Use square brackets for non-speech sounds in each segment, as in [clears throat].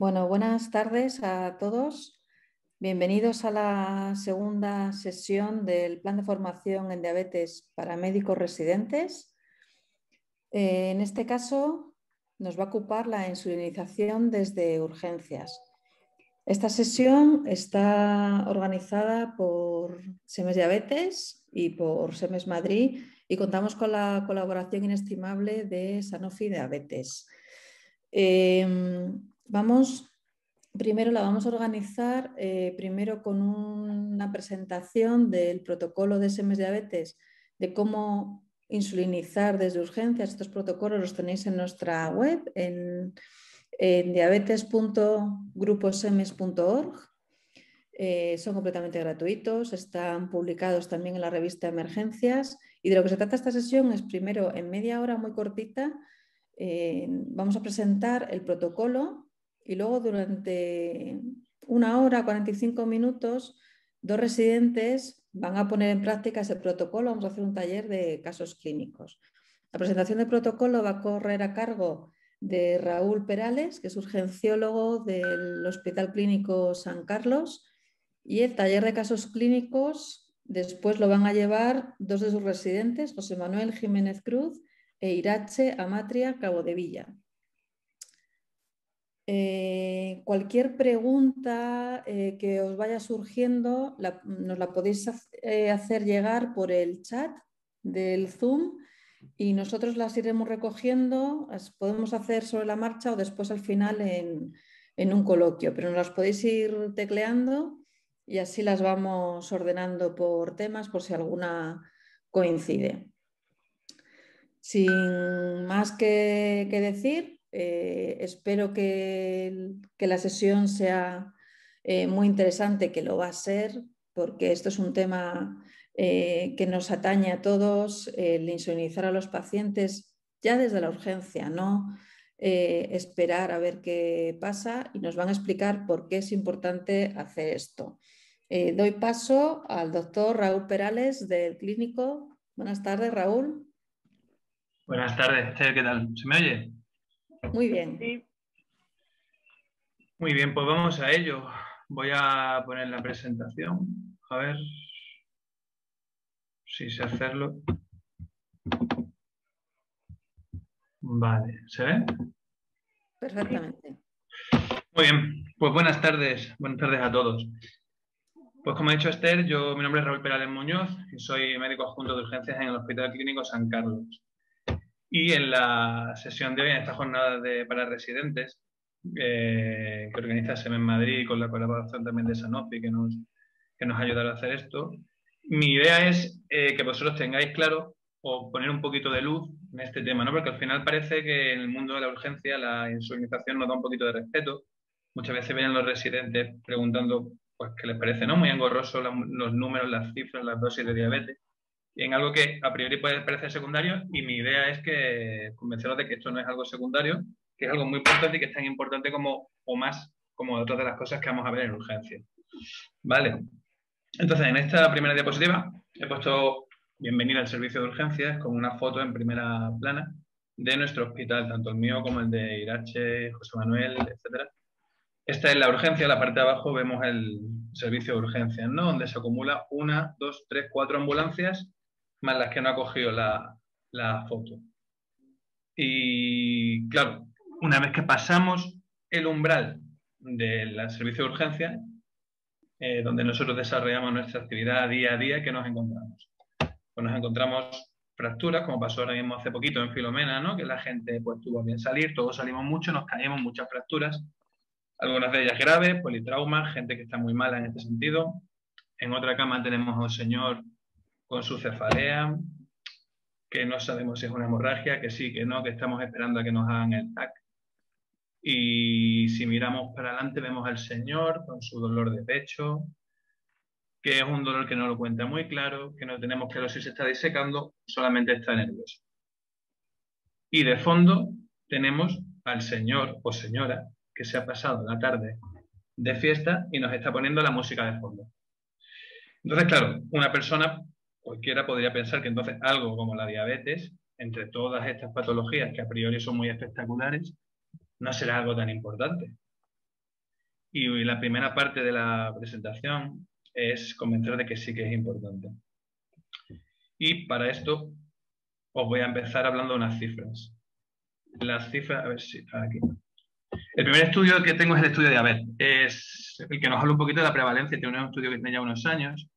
Bueno, buenas tardes a todos. Bienvenidos a la segunda sesión del Plan de Formación en Diabetes para Médicos Residentes. Eh, en este caso nos va a ocupar la insulinización desde urgencias. Esta sesión está organizada por SEMES Diabetes y por SEMES Madrid y contamos con la colaboración inestimable de Sanofi Diabetes. Em, Vamos, primero la vamos a organizar eh, primero con una presentación del protocolo de SMS Diabetes, de cómo insulinizar desde urgencias. Estos protocolos los tenéis en nuestra web, en, en diabetes.gruposemes.org. Eh, son completamente gratuitos, están publicados también en la revista Emergencias y de lo que se trata esta sesión es primero en media hora muy cortita eh, vamos a presentar el protocolo y luego durante una hora, 45 minutos, dos residentes van a poner en práctica ese protocolo. Vamos a hacer un taller de casos clínicos. La presentación del protocolo va a correr a cargo de Raúl Perales, que es urgenciólogo del Hospital Clínico San Carlos, y el taller de casos clínicos después lo van a llevar dos de sus residentes, José Manuel Jiménez Cruz e Irache Amatria Cabo de Villa. Eh, cualquier pregunta eh, que os vaya surgiendo nos la podéis eh, hacer llegar por el chat del Zoom y nosotros las iremos recogiendo, las podemos hacer sobre la marcha o después al final en, un coloquio, pero nos las podéis ir tecleando y así las vamos ordenando por temas por si alguna coincide. Sin más que, que decir, eh, espero que, la sesión sea eh, muy interesante, que lo va a ser, porque esto es un tema eh, que nos atañe a todos, el insulinizar a los pacientes ya desde la urgencia, no esperar a ver qué pasa y nos van a explicar por qué es importante hacer esto. doy paso al doctor Raúl Perales del clínico. Buenas tardes, Raúl. Buenas tardes, ¿qué tal? ¿Se me oye? Muy bien. Muy bien, pues vamos a ello. Voy a poner la presentación. A ver si sé hacerlo. Vale, ¿se ve? Perfectamente. Muy bien, pues buenas tardes, buenas tardes a todos. Pues como ha dicho Esther, yo, mi nombre es Raúl Perales Muñoz y soy médico adjunto de urgencias en el Hospital Clínico San Carlos. Y en la sesión de hoy, en esta jornada de, para residentes, eh, que organiza SEM en Madrid con la colaboración también de Sanofi, que nos, que nos a hacer esto, mi idea es eh, que vosotros tengáis claro o poner un poquito de luz en este tema, ¿no? porque al final parece que en el mundo de la urgencia la insulinización nos da un poquito de respeto. Muchas veces vienen los residentes preguntando pues, qué les parece, ¿no? Muy engorroso los números, las cifras, las dosis de diabetes en algo que a priori puede parecer secundario y mi idea es que convenceros de que esto no es algo secundario, que es algo muy importante y que es tan importante como o más como otras de las cosas que vamos a ver en urgencia. Vale. Entonces, en esta primera diapositiva he puesto bienvenida al servicio de urgencias con una foto en primera plana de nuestro hospital, tanto el mío como el de Irache, José Manuel, etcétera. Esta es la urgencia, la parte de abajo vemos el servicio de urgencias, ¿no? Donde se acumula una, dos, tres, cuatro ambulancias más las que no ha cogido la, foto. Y claro, una vez que pasamos el umbral del servicio de urgencia, eh, donde nosotros desarrollamos nuestra actividad día a día, ¿qué nos encontramos? Pues nos encontramos fracturas, como pasó ahora mismo hace poquito en Filomena, ¿no? que la gente pues, tuvo bien salir, todos salimos mucho, nos caímos muchas fracturas, algunas de ellas graves, politrauma, gente que está muy mala en este sentido. En otra cama tenemos a un señor con su cefalea, que no sabemos si es una hemorragia, que sí, que no, que estamos esperando a que nos hagan el TAC. Y si miramos para adelante vemos al señor con su dolor de pecho, que es un dolor que no lo cuenta muy claro, que no tenemos claro si se está disecando, solamente está nervioso. Y de fondo tenemos al señor o señora que se ha pasado la tarde de fiesta y nos está poniendo la música de fondo. Entonces, claro, una persona cualquiera podría pensar que entonces algo como la diabetes, entre todas estas patologías que a priori son muy espectaculares, no será algo tan importante. Y la primera parte de la presentación es convencer de que sí que es importante. Y para esto os voy a empezar hablando de unas cifras. Las cifras, a ver si aquí. El primer estudio que tengo es el estudio de diabetes. Es el que nos habla un poquito de la prevalencia. Tiene un estudio que tiene ya unos años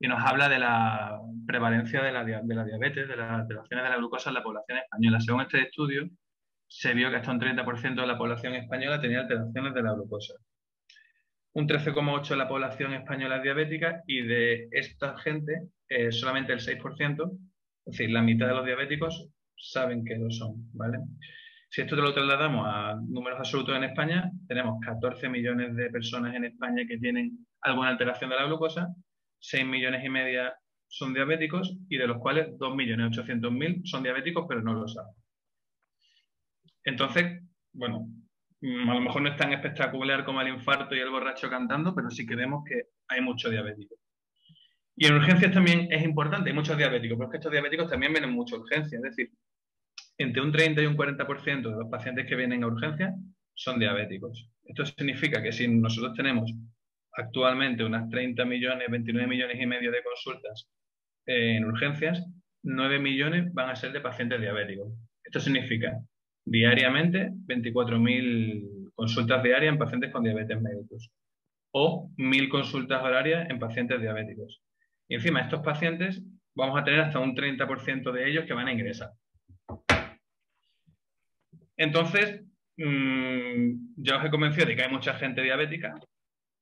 y nos habla de la prevalencia de la, de la diabetes, de las alteraciones de la glucosa en la población española. Según este estudio, se vio que hasta un 30% de la población española tenía alteraciones de la glucosa. Un 13,8% de la población española es diabética y de esta gente eh, solamente el 6%, es decir, la mitad de los diabéticos saben que lo son, ¿vale? Si esto te lo trasladamos a números absolutos en España, tenemos 14 millones de personas en España que tienen alguna alteración de la glucosa 6 millones y media son diabéticos y de los cuales 2.800.000 son diabéticos pero no lo saben. Entonces, bueno, mm, a lo mejor no es tan espectacular como el infarto y el borracho cantando, pero sí que vemos que hay muchos diabéticos. Y en urgencias también es importante, hay muchos diabéticos, pero es que estos diabéticos también vienen mucho a urgencias, es decir, entre un 30 y un 40% de los pacientes que vienen a urgencias son diabéticos. Esto significa que si nosotros tenemos actualmente unas 30 millones, 29 millones y medio de consultas en urgencias, 9 millones van a ser de pacientes diabéticos. Esto significa diariamente 24.000 consultas diarias en pacientes con diabetes médicos o 1.000 consultas horarias en pacientes diabéticos. Y encima, estos pacientes vamos a tener hasta un 30% de ellos que van a ingresar. Entonces, mm, ya os he convencido de que hay mucha gente diabética,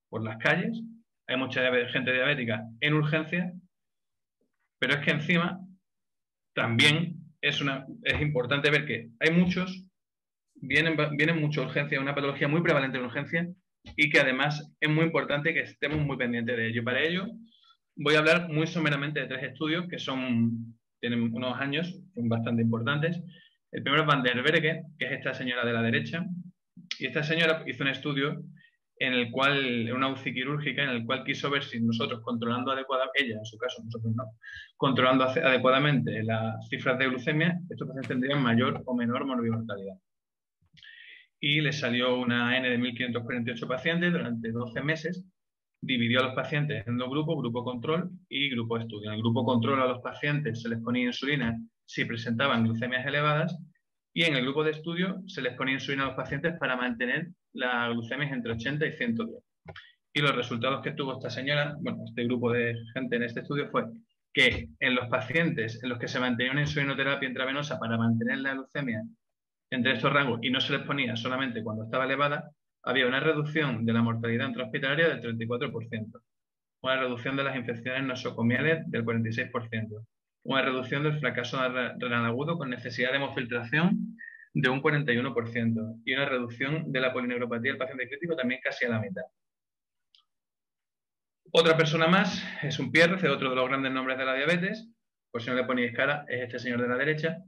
por las calles, hay mucha gente diabética en urgencia, pero es que encima también es, una, es importante ver que hay muchos, vienen, vienen mucho urgencia, una patología muy prevalente en urgencia y que además es muy importante que estemos muy pendientes de ello. Para ello voy a hablar muy someramente de tres estudios que son, tienen unos años, son bastante importantes. El primero es Van der Berge, que es esta señora de la derecha, y esta señora hizo un estudio en el cual, una UCI quirúrgica, en el cual quiso ver si nosotros controlando adecuadamente, ella en su caso, nosotros no, controlando adecuadamente las cifras de glucemia, estos pacientes tendrían mayor o menor morbimortalidad. Y le salió una N de 1.548 pacientes durante 12 meses, dividió a los pacientes en dos grupos, grupo control y grupo estudio. En el grupo control a los pacientes se les ponía insulina si presentaban glucemias elevadas y en el grupo de estudio se les ponía insulina a los pacientes para mantener la glucemia entre 80 y 110. Y los resultados que tuvo esta señora, bueno, este grupo de gente en este estudio fue que en los pacientes en los que se mantenía una insulinoterapia intravenosa para mantener la glucemia entre estos rangos y no se les ponía solamente cuando estaba elevada, había una reducción de la mortalidad intrahospitalaria del 34%, una reducción de las infecciones nosocomiales del 46%, una reducción del fracaso renal agudo con necesidad de hemofiltración de un 41% y una reducción de la polineuropatía del paciente crítico también casi a la mitad. Otra persona más es un Pierre, otro de los grandes nombres de la diabetes, por si no le ponéis cara, es este señor de la derecha,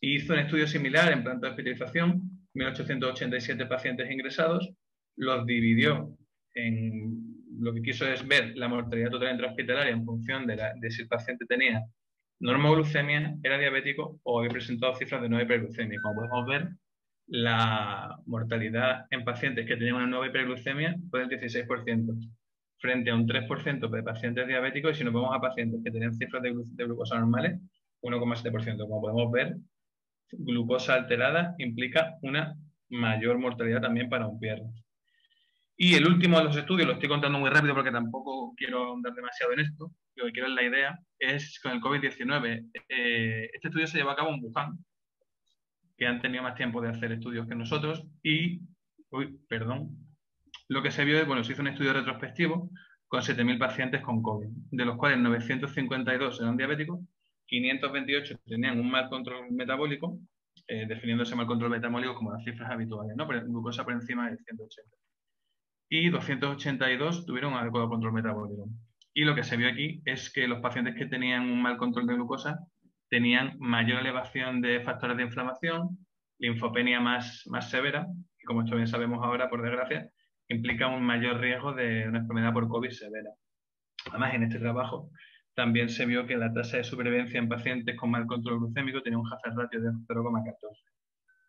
hizo un estudio similar en planta de hospitalización, 1.887 pacientes ingresados, los dividió en lo que quiso es ver la mortalidad total intrahospitalaria en función de, si el paciente tenía normoglucemia, era diabético o había presentado cifras de nueva hiperglucemia. Como podemos ver, la mortalidad en pacientes que tenían una nueva hiperglucemia fue del 16%, frente a un 3% de pacientes diabéticos, y si nos vamos a pacientes que tenían cifras de, glucosa normales, 1,7%. Como podemos ver, glucosa alterada implica una mayor mortalidad también para un pierna. Y el último de los estudios, lo estoy contando muy rápido porque tampoco quiero ahondar demasiado en esto, lo que quiero es la idea, es con el COVID-19. Eh, este estudio se llevó a cabo en Wuhan, que han tenido más tiempo de hacer estudios que nosotros, y, uy, perdón, lo que se vio es, bueno, se hizo un estudio retrospectivo con 7.000 pacientes con COVID, de los cuales 952 eran diabéticos, 528 tenían un mal control metabólico, eh, definiendo ese mal control metabólico como las cifras habituales, ¿no? Glucosa por encima de 180 y 282 tuvieron un adecuado control metabólico. Y lo que se vio aquí es que los pacientes que tenían un mal control de glucosa tenían mayor elevación de factores de inflamación, linfopenia más, más severa, y como esto bien sabemos ahora, por desgracia, implica un mayor riesgo de una enfermedad por COVID severa. Además, en este trabajo también se vio que la tasa de supervivencia en pacientes con mal control glucémico tenía un hazard ratio de 0,14.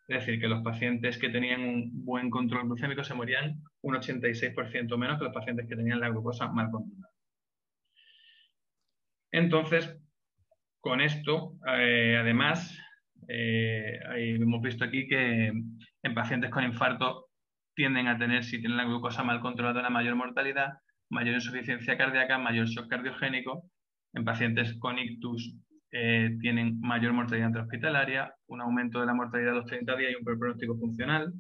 Es decir, que los pacientes que tenían un buen control glucémico se morían un 86% menos que los pacientes que tenían la glucosa mal controlada. Entonces, con esto, eh, además, eh, hemos visto aquí que en pacientes con infarto tienden a tener, si tienen la glucosa mal controlada, una mayor mortalidad, mayor insuficiencia cardíaca, mayor shock cardiogénico. En pacientes con ictus eh, tienen mayor mortalidad intrahospitalaria, un aumento de la mortalidad de los 30 días y un pronóstico funcional.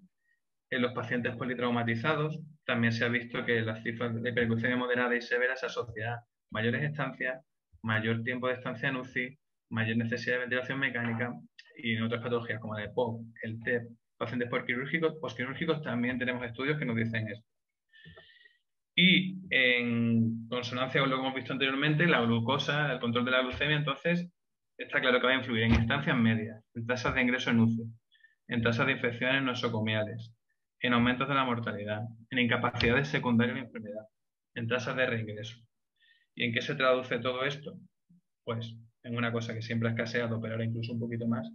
En los pacientes politraumatizados también se ha visto que las cifras de hiperglucemia moderada y severa se asocian a mayores estancias, mayor tiempo de estancia en UCI, mayor necesidad de ventilación mecánica y en otras patologías como la EPOC, el TEP, pacientes postquirúrgicos, postquirúrgicos también tenemos estudios que nos dicen esto. Y en consonancia con lo que hemos visto anteriormente, la glucosa, el control de la glucemia, entonces, está claro que va a influir en instancias medias, en tasas de ingreso en UCI, en tasas de infecciones nosocomiales, en aumentos de la mortalidad, en incapacidades secundarias de enfermedad, en tasas de reingreso. ¿Y en qué se traduce todo esto? Pues en una cosa que siempre ha escaseado, pero ahora incluso un poquito más,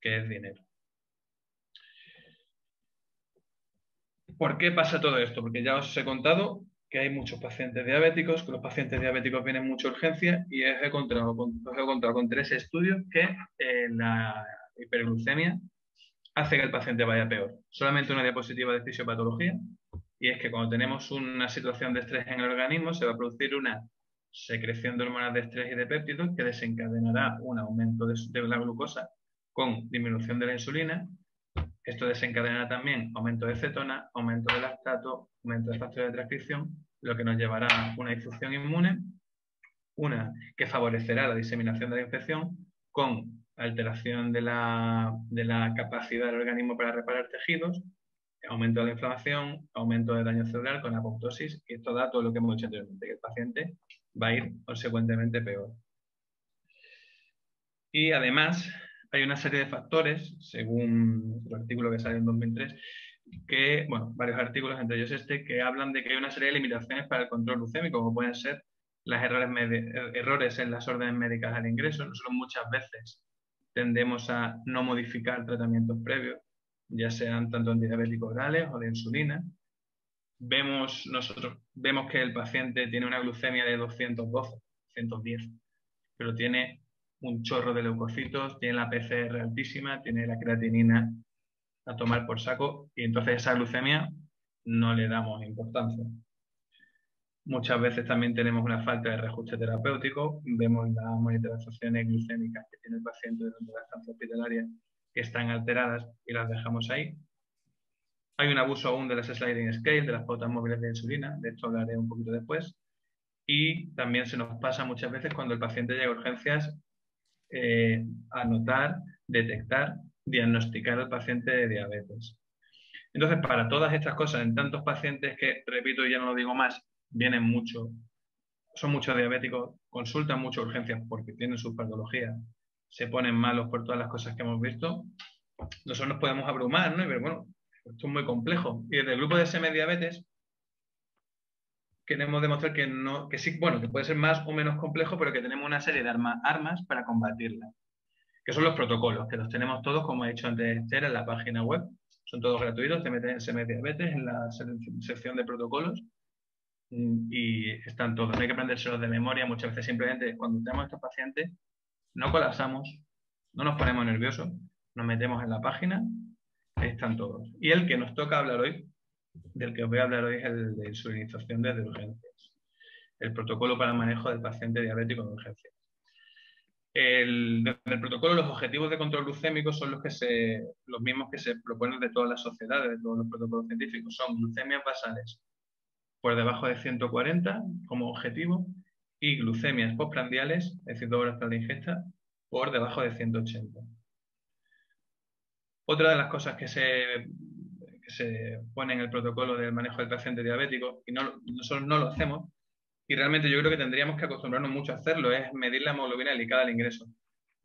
que es dinero. ¿Por qué pasa todo esto? Porque ya os he contado que hay muchos pacientes diabéticos, que los pacientes diabéticos vienen mucha urgencia y he encontrado con, con tres estudios que eh, la hiperglucemia hace que el paciente vaya peor. Solamente una diapositiva de fisiopatología y es que cuando tenemos una situación de estrés en el organismo se va a producir una secreción de hormonas de estrés y de péptidos que desencadenará un aumento de, la glucosa con disminución de la insulina. Esto desencadenará también aumento de cetona, aumento de lactato, aumento de factores de transcripción, lo que nos llevará a una infusión inmune, una que favorecerá la diseminación de la infección con alteración de la, de la capacidad del organismo para reparar tejidos, aumento de la inflamación, aumento de daño celular con apoptosis, y esto da todo lo que hemos dicho anteriormente, que el paciente va a ir consecuentemente peor. Y además hay una serie de factores, según el artículo que sale en 2003, que, bueno, varios artículos, entre ellos este, que hablan de que hay una serie de limitaciones para el control glucémico, como pueden ser las errores, errores en las órdenes médicas al ingreso. Nosotros muchas veces tendemos a no modificar tratamientos previos, ya sean tanto antidiabéticos orales o de insulina, vemos, nosotros, vemos que el paciente tiene una glucemia de 212, 110, pero tiene un chorro de leucocitos, tiene la PCR altísima, tiene la creatinina a tomar por saco y entonces esa glucemia no le damos importancia. Muchas veces también tenemos una falta de reajuste terapéutico, vemos las monitorizaciones glucémicas que tiene el paciente durante la estancia hospitalaria que están alteradas y las dejamos ahí. Hay un abuso aún de las sliding scale, de las pautas móviles de insulina, de esto hablaré un poquito después. Y también se nos pasa muchas veces cuando el paciente llega a urgencias eh, a notar, detectar, diagnosticar al paciente de diabetes. Entonces, para todas estas cosas, en tantos pacientes que, repito, y ya no lo digo más, vienen mucho, son muchos diabéticos, consultan muchas urgencias porque tienen su patología, se ponen malos por todas las cosas que hemos visto, nosotros nos podemos abrumar, ¿no? Y ver, bueno, esto es muy complejo. Y desde el grupo de SM Diabetes queremos demostrar que, no, que sí, bueno, que puede ser más o menos complejo, pero que tenemos una serie de armas para combatirla. Que son los protocolos, que los tenemos todos, como he dicho antes Esther, en la página web. Son todos gratuitos, te metes en Diabetes, en la sección de protocolos, y están todos. No hay que aprendérselos de memoria. Muchas veces simplemente cuando tenemos estos pacientes, no colapsamos, no nos ponemos nerviosos, nos metemos en la página están todos. Y el que nos toca hablar hoy, del que os voy a hablar hoy, es el de insulinización desde urgencias. El protocolo para el manejo del paciente diabético de urgencias. El, el protocolo, los objetivos de control glucémico son los, que los mismos que se proponen de todas las sociedades, de todos los protocolos científicos. Son glucemias basales por debajo de 140 como objetivo y glucemias postprandiales, es decir, dos horas tras la ingesta, por debajo de 180. Otra de las cosas que se, se pone en el protocolo del manejo del paciente diabético, y no, nosotros no lo hacemos, y realmente yo creo que tendríamos que acostumbrarnos mucho a hacerlo, es medir la hemoglobina glicada al ingreso.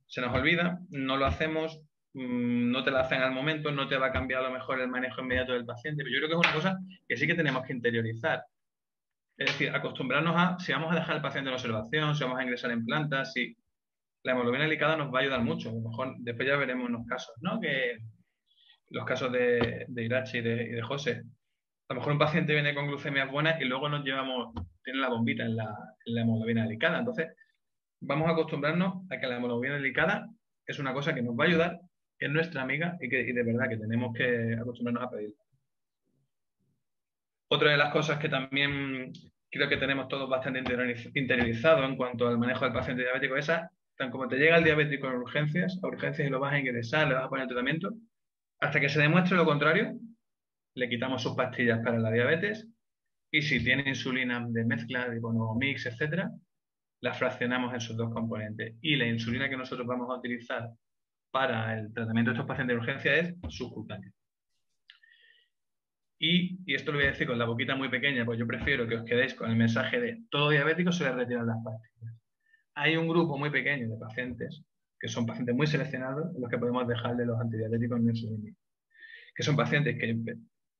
Se nos olvida, no lo hacemos, mm, no te la hacen al momento, no te va a cambiar a lo mejor el manejo inmediato del paciente, pero yo creo que es una cosa que sí que tenemos que interiorizar. Es decir, acostumbrarnos a, si vamos a dejar al paciente en observación, si vamos a ingresar en plantas, si la hemoglobina glicada nos va a ayudar mucho. A lo mejor después ya veremos unos casos, ¿no? Que, los casos de, de Irachi y de, José, a lo mejor un paciente viene con glucemias buenas y luego nos llevamos, tiene la bombita en la, hemoglobina delicada. Entonces, vamos a acostumbrarnos a que la hemoglobina delicada es una cosa que nos va a ayudar, que es nuestra amiga y que de verdad que tenemos que acostumbrarnos a pedirla. Otra de las cosas que también creo que tenemos todos bastante interiorizado en cuanto al manejo del paciente diabético es esa, tan como te llega el diabético en urgencias, a urgencias y lo vas a ingresar, le vas a poner tratamiento, hasta que se demuestre lo contrario, le quitamos sus pastillas para la diabetes y si tiene insulina de mezcla, de mix, etcétera, la fraccionamos en sus dos componentes. Y la insulina que nosotros vamos a utilizar para el tratamiento de estos pacientes de urgencia es subcutánea. Y, y, esto lo voy a decir con la boquita muy pequeña, pues yo prefiero que os quedéis con el mensaje de todo diabético se le retiran las pastillas. Hay un grupo muy pequeño de pacientes, que son pacientes muy seleccionados, los que podemos dejarle los antidiabéticos en insulina. Que son pacientes que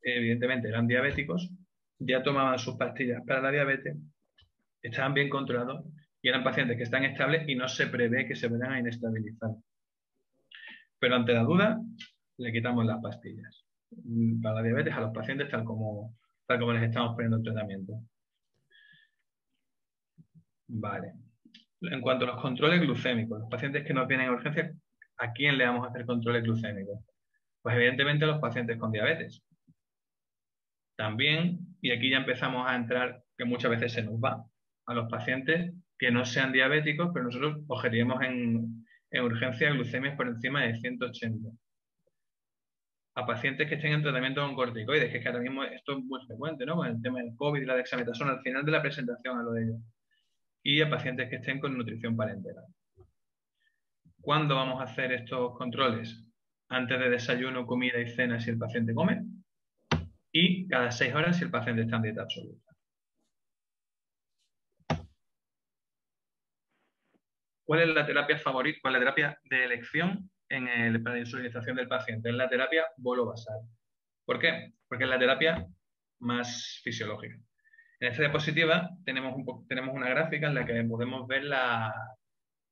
evidentemente eran diabéticos, ya tomaban sus pastillas para la diabetes, estaban bien controlados y eran pacientes que están estables y no se prevé que se vayan a inestabilizar. Pero ante la duda, le quitamos las pastillas. Mm, para la diabetes a los pacientes tal como, tal como les estamos poniendo el tratamiento. Vale. En cuanto a los controles glucémicos, los pacientes que nos vienen urgencia, ¿a quién le vamos a hacer controles glucémicos? Pues evidentemente a los pacientes con diabetes. También, y aquí ya empezamos a entrar, que muchas veces se nos va, a los pacientes que no sean diabéticos, pero nosotros cogeríamos en, en urgencia glucemias por encima de 180 a pacientes que estén en tratamiento con corticoides, que es que ahora mismo esto es muy frecuente, ¿no? Con el tema del COVID y la dexametasona al final de la presentación a lo de ellos. Y a pacientes que estén con nutrición parenteral. ¿Cuándo vamos a hacer estos controles? Antes de desayuno, comida y cena si el paciente come. Y cada seis horas si el paciente está en dieta absoluta. ¿Cuál es la terapia favorita? ¿Cuál es la terapia de elección en el, para la insulinización del paciente, en la terapia bolo basal. ¿Por qué? Porque es la terapia más fisiológica. En esta diapositiva tenemos, un, tenemos una gráfica en la que podemos ver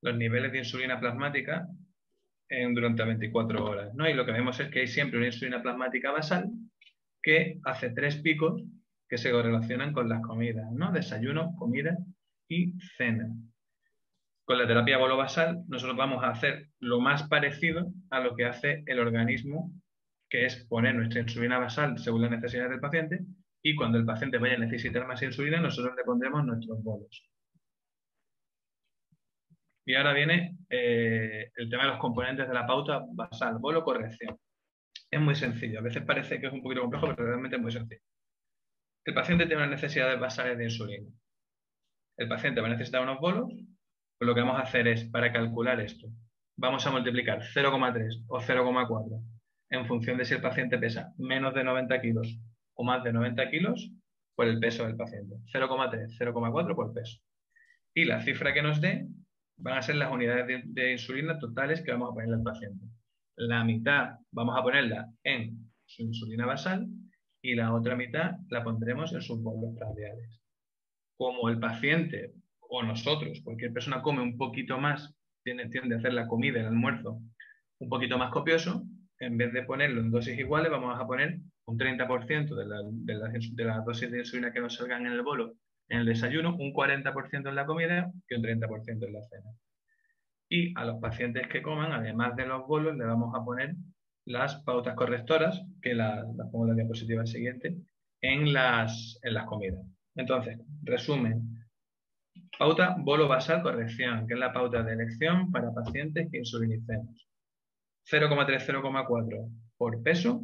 los niveles de insulina plasmática durante 24 horas. ¿no? Y lo que vemos es que hay siempre una insulina plasmática basal que hace tres picos que se correlacionan con las comidas, ¿no? desayuno, comida y cena con la terapia bolo-basal nosotros vamos a hacer lo más parecido a lo que hace el organismo, que es poner nuestra insulina basal según las necesidades del paciente y cuando el paciente vaya a necesitar más insulina, nosotros le pondremos nuestros bolos. Y ahora viene eh, el tema de los componentes de la pauta basal, bolo corrección. Es muy sencillo, a veces parece que es un poquito complejo, pero realmente es muy sencillo. El paciente tiene unas necesidades basales de insulina. El paciente va a necesitar unos bolos pues lo que vamos a hacer es, para calcular esto, vamos a multiplicar 0,3 o 0,4 en función de si el paciente pesa menos de 90 kilos o más de 90 kilos por el peso del paciente. 0,3, 0,4 por peso. Y la cifra que nos dé van a ser las unidades de, insulina totales que vamos a ponerle al paciente. La mitad vamos a ponerla en su insulina basal y la otra mitad la pondremos en sus bolos prandiales. Como el paciente o nosotros, cualquier persona come un poquito más, tiende, tiende a hacer la comida, el almuerzo, un poquito más copioso, en vez de ponerlo en dosis iguales, vamos a poner un 30% de la, de, la, de las dosis de insulina que nos salgan en el bolo en el desayuno, un 40% en la comida y un 30% en la cena. Y a los pacientes que coman, además de los bolos, le vamos a poner las pautas correctoras, que las la pongo en la diapositiva siguiente, en las, en las comidas. Entonces, resumen, Pauta bolo basal corrección, que es la pauta de elección para pacientes que insulinicemos. 0,3, 0,4 por peso,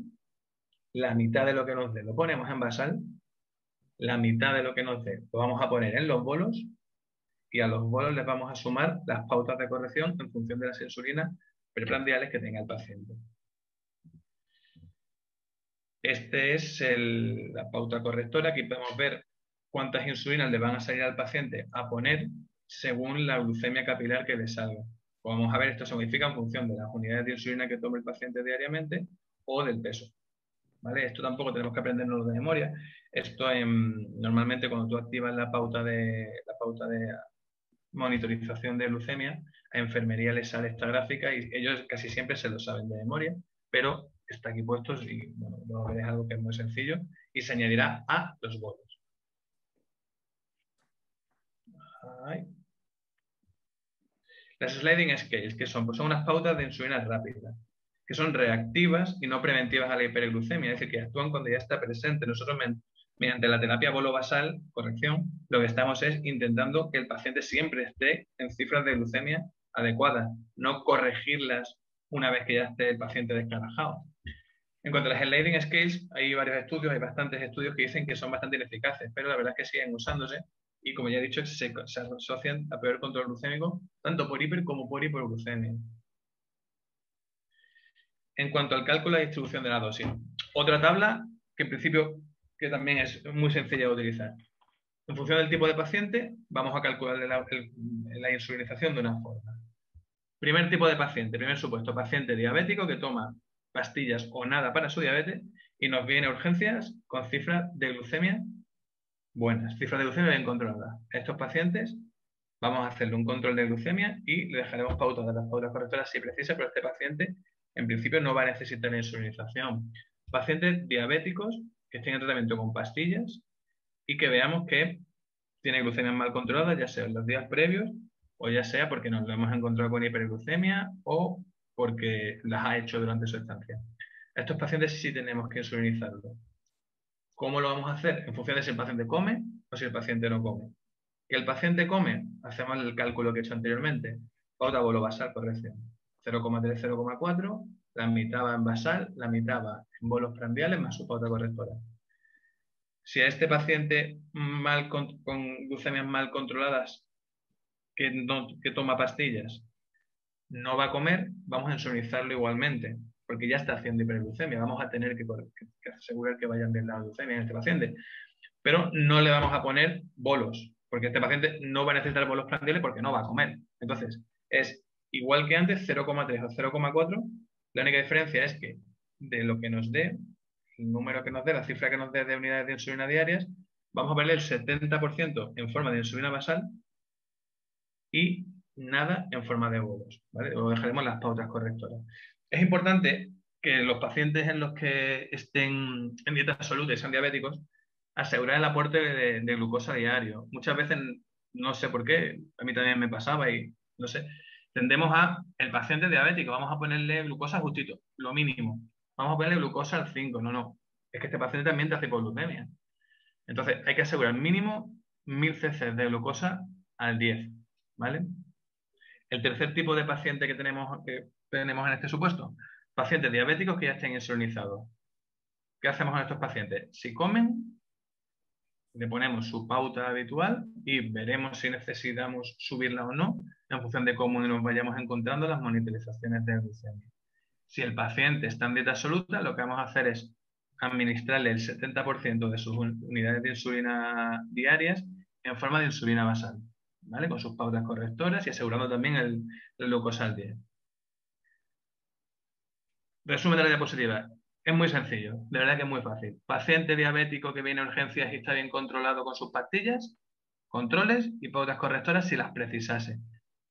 la mitad de lo que nos dé lo ponemos en basal, la mitad de lo que nos dé lo vamos a poner en los bolos y a los bolos les vamos a sumar las pautas de corrección en función de las insulinas preprandiales que tenga el paciente. Este es la pauta correctora. Aquí podemos ver cuántas insulinas le van a salir al paciente a poner según la glucemia capilar que le salga. Vamos a ver, esto se modifica en función de las unidades de insulina que tome el paciente diariamente o del peso. ¿Vale? Esto tampoco tenemos que aprendernos de memoria. Esto normalmente cuando tú activas la pauta de la pauta de monitorización de glucemia, a enfermería les sale esta gráfica y ellos casi siempre se lo saben de memoria, pero está aquí puesto y bueno, es algo que es muy sencillo y se añadirá a los bolos. Las sliding scales, que son? Pues son unas pautas de insulina rápida, que son reactivas y no preventivas a la hiperglucemia, es decir, que actúan cuando ya está presente. Nosotros mediante la terapia bolo-basal, corrección, lo que estamos es intentando que el paciente siempre esté en cifras de glucemia adecuadas, no corregirlas una vez que ya esté el paciente descarajado. En cuanto a las sliding scales, hay varios estudios, hay bastantes estudios que dicen que son bastante ineficaces, pero la verdad es que siguen usándose y, como ya he dicho, se, asocian a peor control glucémico, tanto por hiper como por hiperglucemia. En cuanto al cálculo y distribución de la dosis, otra tabla que en principio que también es muy sencilla de utilizar. En función del tipo de paciente, vamos a calcular la, insulinización de una forma. Primer tipo de paciente, primer supuesto, paciente diabético que toma pastillas o nada para su diabetes y nos viene a urgencias con cifras de glucemia buenas, cifras de glucemia bien controladas. estos pacientes vamos a hacerle un control de glucemia y le dejaremos pautas de las pautas correctoras si precisa, pero este paciente en principio no va a necesitar insulinización. Pacientes diabéticos que estén en tratamiento con pastillas y que veamos que tiene glucemia mal controlada, ya sea en los días previos o ya sea porque nos lo hemos encontrado con hiperglucemia o porque las ha hecho durante su estancia. Estos pacientes sí tenemos que insulinizarlos. ¿Cómo lo vamos a hacer? En función de si el paciente come o si el paciente no come. Si el paciente come, hacemos el cálculo que he hecho anteriormente. Pauta bolo basal, corrección. 0,3, 0,4 la mitad va en basal, la mitad va en bolos prandiales más su pauta correctora. Si a este paciente mal con, glucemias mal controladas que, que toma pastillas no va a comer, vamos a insulinizarlo igualmente, porque ya está haciendo hiperglucemia. Vamos a tener que, asegurar que vayan bien la glucemia en este paciente. Pero no le vamos a poner bolos, porque este paciente no va a necesitar bolos prandiales porque no va a comer. Entonces, es igual que antes, 0,3 o 0,4 la única diferencia es que de lo que nos dé, el número que nos dé, la cifra que nos dé de unidades de insulina diarias, vamos a verle el 70% en forma de insulina basal y nada en forma de bolos. O dejaremos las pautas correctoras. Es importante que los pacientes en los que estén en dieta absoluta y sean diabéticos, asegurar el aporte de, glucosa diario. Muchas veces, no sé por qué, a mí también me pasaba y no sé, tendemos a el paciente diabético, vamos a ponerle glucosa justito, lo mínimo. Vamos a ponerle glucosa al 5, no, no. Es que este paciente también te hace hipoglucemia. Entonces, hay que asegurar mínimo 1000 cc de glucosa al 10, ¿vale? El tercer tipo de paciente que tenemos, en este supuesto, pacientes diabéticos que ya estén insulinizados. ¿Qué hacemos con estos pacientes? Si comen, le ponemos su pauta habitual y veremos si necesitamos subirla o no en función de cómo nos vayamos encontrando las monitorizaciones de glucemia. Si el paciente está en dieta absoluta, lo que vamos a hacer es administrarle el 70% de sus unidades de insulina diarias en forma de insulina basal, ¿vale? con sus pautas correctoras y asegurando también el, el glucosa al día. Resumen de la diapositiva. Es muy sencillo, de verdad que es muy fácil. Paciente diabético que viene a urgencias y está bien controlado con sus pastillas, controles y pautas correctoras si las precisase.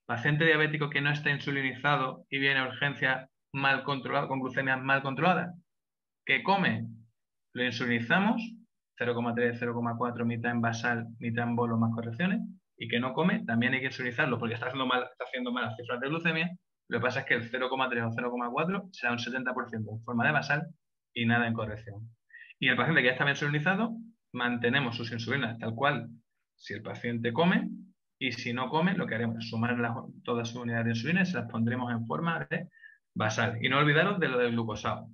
Paciente diabético que no está insulinizado y viene a urgencias mal controlado, con glucemias mal controladas, que come, lo insulinizamos, 0,3, 0,4, mitad en basal, mitad en bolo más correcciones, y que no come, también hay que insulinizarlo porque está haciendo mal, está haciendo malas cifras de glucemia. Lo que pasa es que el 0,3 o 0,4 será un 70% en forma de basal y nada en corrección. Y el paciente que ya está insulinizado, mantenemos sus insulinas tal cual si el paciente come y si no come, lo que haremos es sumar todas sus unidades de insulina y se las pondremos en forma de basal. Y no olvidaros de lo del glucosado.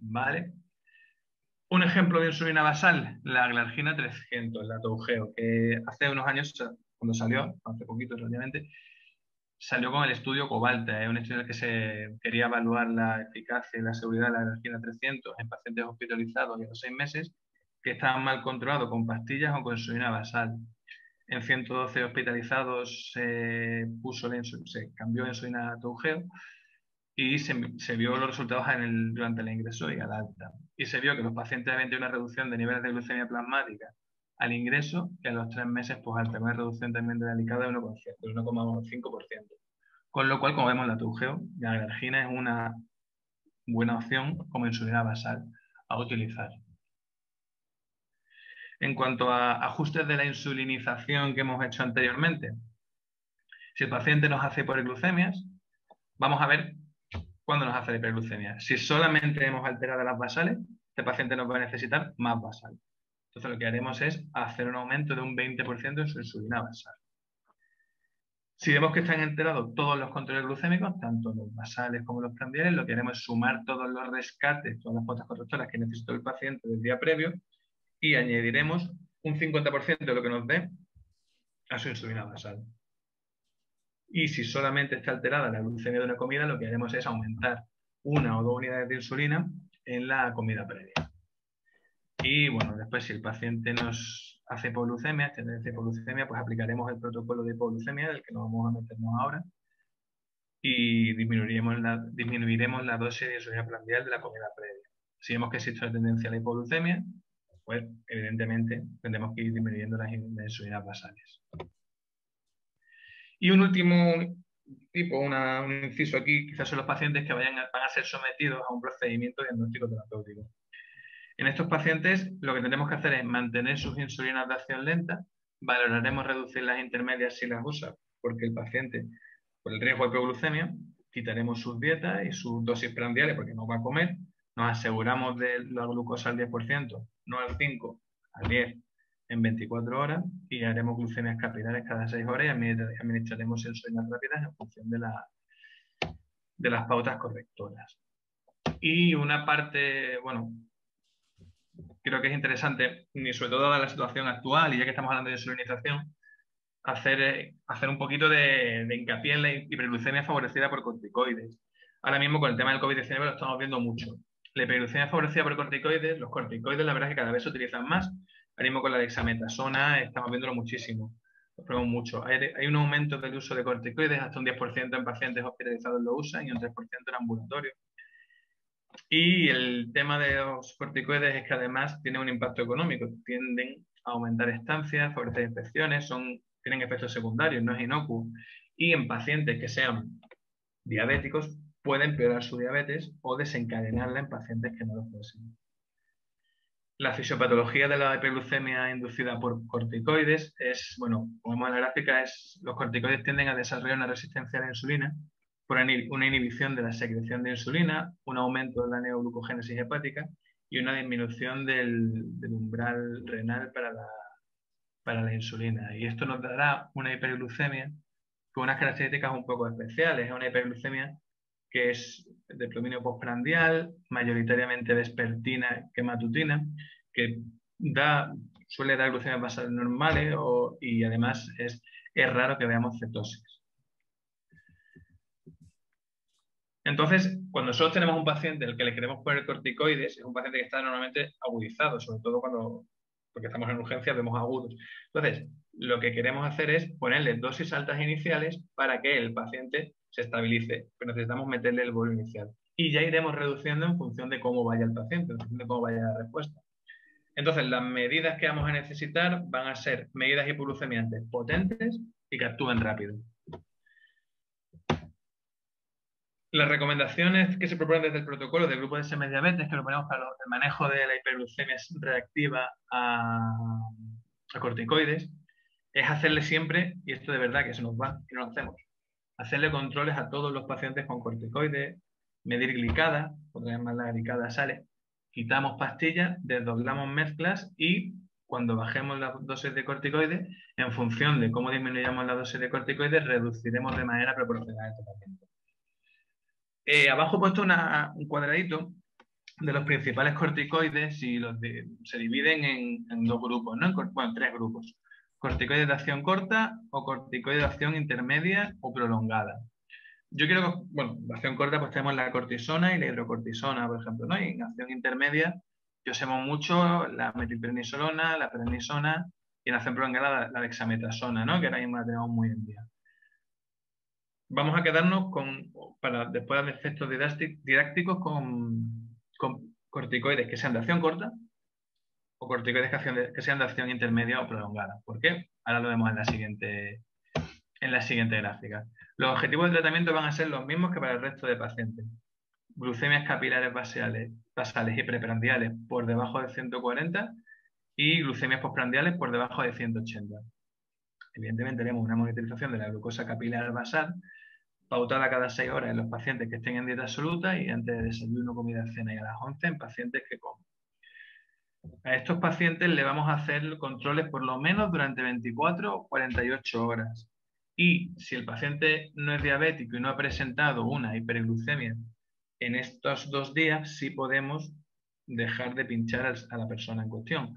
¿Vale? Un ejemplo de insulina basal, la glargina 300, la Tougeo, que hace unos años, cuando salió, hace poquito realmente, salió con el estudio Cobalta, es un estudio que se quería evaluar la eficacia y la seguridad de la glargina 300 en pacientes hospitalizados y a los seis meses que estaban mal controlados con pastillas o con insulina basal. En 112 hospitalizados se, puso se cambió la insulina Tougeo y se, se, vio los resultados en el, durante el ingreso y al alta. Y se vio que los pacientes habían tenido una reducción de niveles de glucemia plasmática al ingreso que a los tres meses pues al tener una reducción también de la glicada de 1,5%. Con lo cual, como vemos, la Tougeo, la glargina es una buena opción como insulina basal a utilizar. En cuanto a ajustes de la insulinización que hemos hecho anteriormente, si el paciente nos hace hiperglucemias, vamos a ver cuándo nos hace la hiperglucemia. Si solamente hemos alterado las basales, este paciente nos va a necesitar más basal. Entonces lo que haremos es hacer un aumento de un 20% en su insulina basal. Si vemos que están enterados todos los controles glucémicos, tanto los basales como los prandiales, lo que haremos es sumar todos los rescates, todas las pautas correctoras que necesitó el paciente del día previo y añadiremos un 50% de lo que nos dé a su insulina basal. Y si solamente está alterada la glucemia de una comida, lo que haremos es aumentar una o dos unidades de insulina en la comida previa. Y bueno, después si el paciente nos hace hipoglucemia, tendencia hipoglucemia, pues aplicaremos el protocolo de hipoglucemia, del que nos vamos a meternos ahora, y disminuiremos la, disminuiremos la dosis de insulina prandial de la comida previa. Si vemos que existe una tendencia a la hipoglucemia, pues evidentemente tendremos que ir disminuyendo las insulinas basales. Y un último tipo, un inciso aquí, quizás son los pacientes que vayan van a ser sometidos a un procedimiento diagnóstico terapéutico. En estos pacientes lo que tenemos que hacer es mantener sus insulinas de acción lenta, valoraremos reducir las intermedias si las usa, porque el paciente, por el riesgo de hipoglucemia, quitaremos sus dietas y sus dosis prandiales porque no va a comer, nos aseguramos de la glucosa al 10%, no al 5, al 10 en 24 horas y haremos glucemias capilares cada 6 horas y administraremos insulinas rápidas en función de, la, de las pautas correctoras. Y una parte, bueno, creo que es interesante, y sobre todo dada la situación actual y ya que estamos hablando de insulinización, hacer, eh, hacer un poquito de, de hincapié en la hiperglucemia favorecida por corticoides. Ahora mismo con el tema del COVID-19 lo estamos viendo mucho la hiperglucemia favorecida por corticoides, los corticoides la verdad es que cada vez se utilizan más. Ahora mismo con la dexametasona estamos viéndolo muchísimo, lo probamos mucho. Hay, un aumento del uso de corticoides, hasta un 10% en pacientes hospitalizados lo usan y un 3% en ambulatorio. Y el tema de los corticoides es que además tienen un impacto económico, tienden a aumentar estancias, favorecer infecciones, tienen efectos secundarios, no es inocuo. Y en pacientes que sean diabéticos, puede empeorar su diabetes o desencadenarla en pacientes que no lo poseen. La fisiopatología de la hiperglucemia inducida por corticoides es, bueno, como vemos en la gráfica, es los corticoides tienden a desarrollar una resistencia a la insulina por una inhibición de la secreción de insulina, un aumento de la neoglucogénesis hepática y una disminución del, umbral renal para la, para la insulina. Y esto nos dará una hiperglucemia con unas características un poco especiales. Es una hiperglucemia que es de predominio postprandial, mayoritariamente vespertina que matutina, que da, suele dar glucemias basales normales y además es, es raro que veamos cetosis. Entonces, cuando nosotros tenemos un paciente al que le queremos poner corticoides, es un paciente que está normalmente agudizado, sobre todo cuando, porque estamos en urgencia, vemos agudos. Entonces, lo que queremos hacer es ponerle dosis altas iniciales para que el paciente se estabilice, pero necesitamos meterle el vuelo inicial. Y ya iremos reduciendo en función de cómo vaya el paciente, en función de cómo vaya la respuesta. Entonces, las medidas que vamos a necesitar van a ser medidas hipoglucemiantes potentes y que actúen rápido. Las recomendaciones que se proponen desde el protocolo del grupo de SM diabetes, que lo ponemos para el manejo de la hiperglucemia reactiva a, a corticoides, es hacerle siempre, y esto de verdad que se nos va y no lo hacemos, hacerle controles a todos los pacientes con corticoides, medir glicada, otra más la glicada sale, quitamos pastillas, desdoblamos mezclas y cuando bajemos la dosis de corticoides, en función de cómo disminuyamos la dosis de corticoides, reduciremos de manera proporcional este paciente. Eh, abajo he puesto un cuadradito de los principales corticoides y los se dividen en, dos grupos, ¿no? bueno, en tres grupos corticoides de acción corta o corticoides de acción intermedia o prolongada. Yo quiero, bueno, de acción corta pues tenemos la cortisona y la hidrocortisona, por ejemplo, ¿no? Y en acción intermedia yo usamos mucho la metilprednisolona, la prednisona y en acción prolongada la, dexametasona, ¿no? Que ahora mismo la tenemos muy en día. Vamos a quedarnos con, para después de efectos didácticos, con, con corticoides que sean de acción corta, o corticoides que, sean de acción intermedia o prolongada. ¿Por qué? Ahora lo vemos en la siguiente, en la siguiente gráfica. Los objetivos de tratamiento van a ser los mismos que para el resto de pacientes. glucemias capilares basales, basales y preprandiales por debajo de 140 y glucemias postprandiales por debajo de 180. Evidentemente tenemos una monitorización de la glucosa capilar basal pautada cada 6 horas en los pacientes que estén en dieta absoluta y antes de desayuno, comida, cena y a las 11 en pacientes que comen. A estos pacientes le vamos a hacer controles por lo menos durante 24 o 48 horas. Y si el paciente no es diabético y no ha presentado una hiperglucemia en estos dos días, sí podemos dejar de pinchar a la persona en cuestión.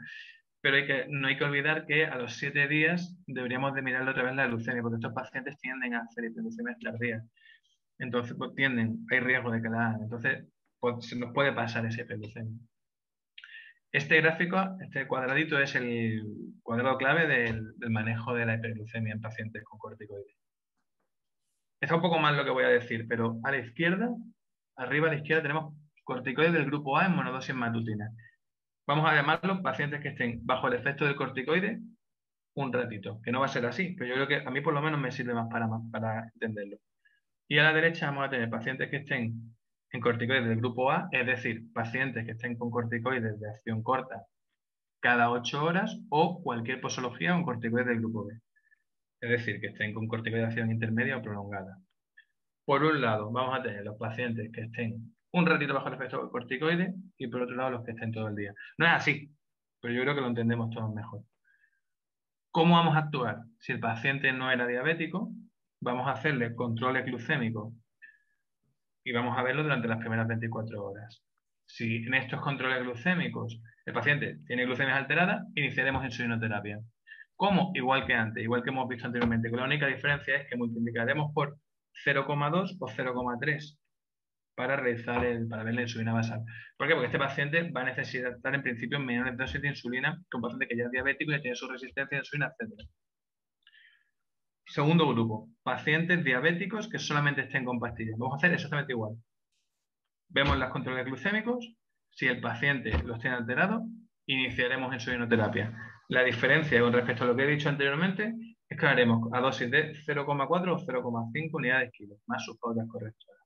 Pero hay que, no hay que olvidar que a los siete días deberíamos de mirarle otra vez la glucemia, porque estos pacientes tienden a hacer hiperglucemias tardías. Entonces, pues, tienden, hay riesgo de que la hagan. Entonces, pues, se nos puede pasar ese hiperglucemia. Este gráfico, este cuadradito, es el cuadrado clave del, manejo de la hiperglucemia en pacientes con corticoides. Está un poco mal lo que voy a decir, pero a la izquierda, arriba a la izquierda, tenemos corticoides del grupo A en monodosis matutina. Vamos a llamarlos pacientes que estén bajo el efecto del corticoide un ratito, que no va a ser así, pero yo creo que a mí por lo menos me sirve más para, para entenderlo. Y a la derecha vamos a tener pacientes que estén corticoides del grupo A, es decir, pacientes que estén con corticoides de acción corta cada 8 horas o cualquier posología con corticoides del grupo B. Es decir, que estén con corticoides de acción intermedia o prolongada. Por un lado, vamos a tener los pacientes que estén un ratito bajo el efecto del corticoide y por otro lado los que estén todo el día. No es así, pero yo creo que lo entendemos todos mejor. ¿Cómo vamos a actuar? Si el paciente no era diabético, vamos a hacerle controles glucémicos y vamos a verlo durante las primeras 24 horas. Si en estos controles glucémicos el paciente tiene glucemias alteradas, iniciaremos insulinoterapia. ¿Cómo? Igual que antes, igual que hemos visto anteriormente. la única diferencia es que multiplicaremos por 0,2 o 0,3 para realizar el, para ver la insulina basal. ¿Por qué? Porque este paciente va a necesitar en principio menores dosis de insulina que un paciente que ya es diabético y tiene su resistencia a insulina, etc. Segundo grupo, pacientes diabéticos que solamente estén con pastillas. Vamos a hacer exactamente igual. Vemos los controles glucémicos. Si el paciente los tiene alterados, iniciaremos insulinoterapia. La diferencia con respecto a lo que he dicho anteriormente es que haremos a dosis de 0,4 o 0,5 unidades kilo, más sus pautas correctoras.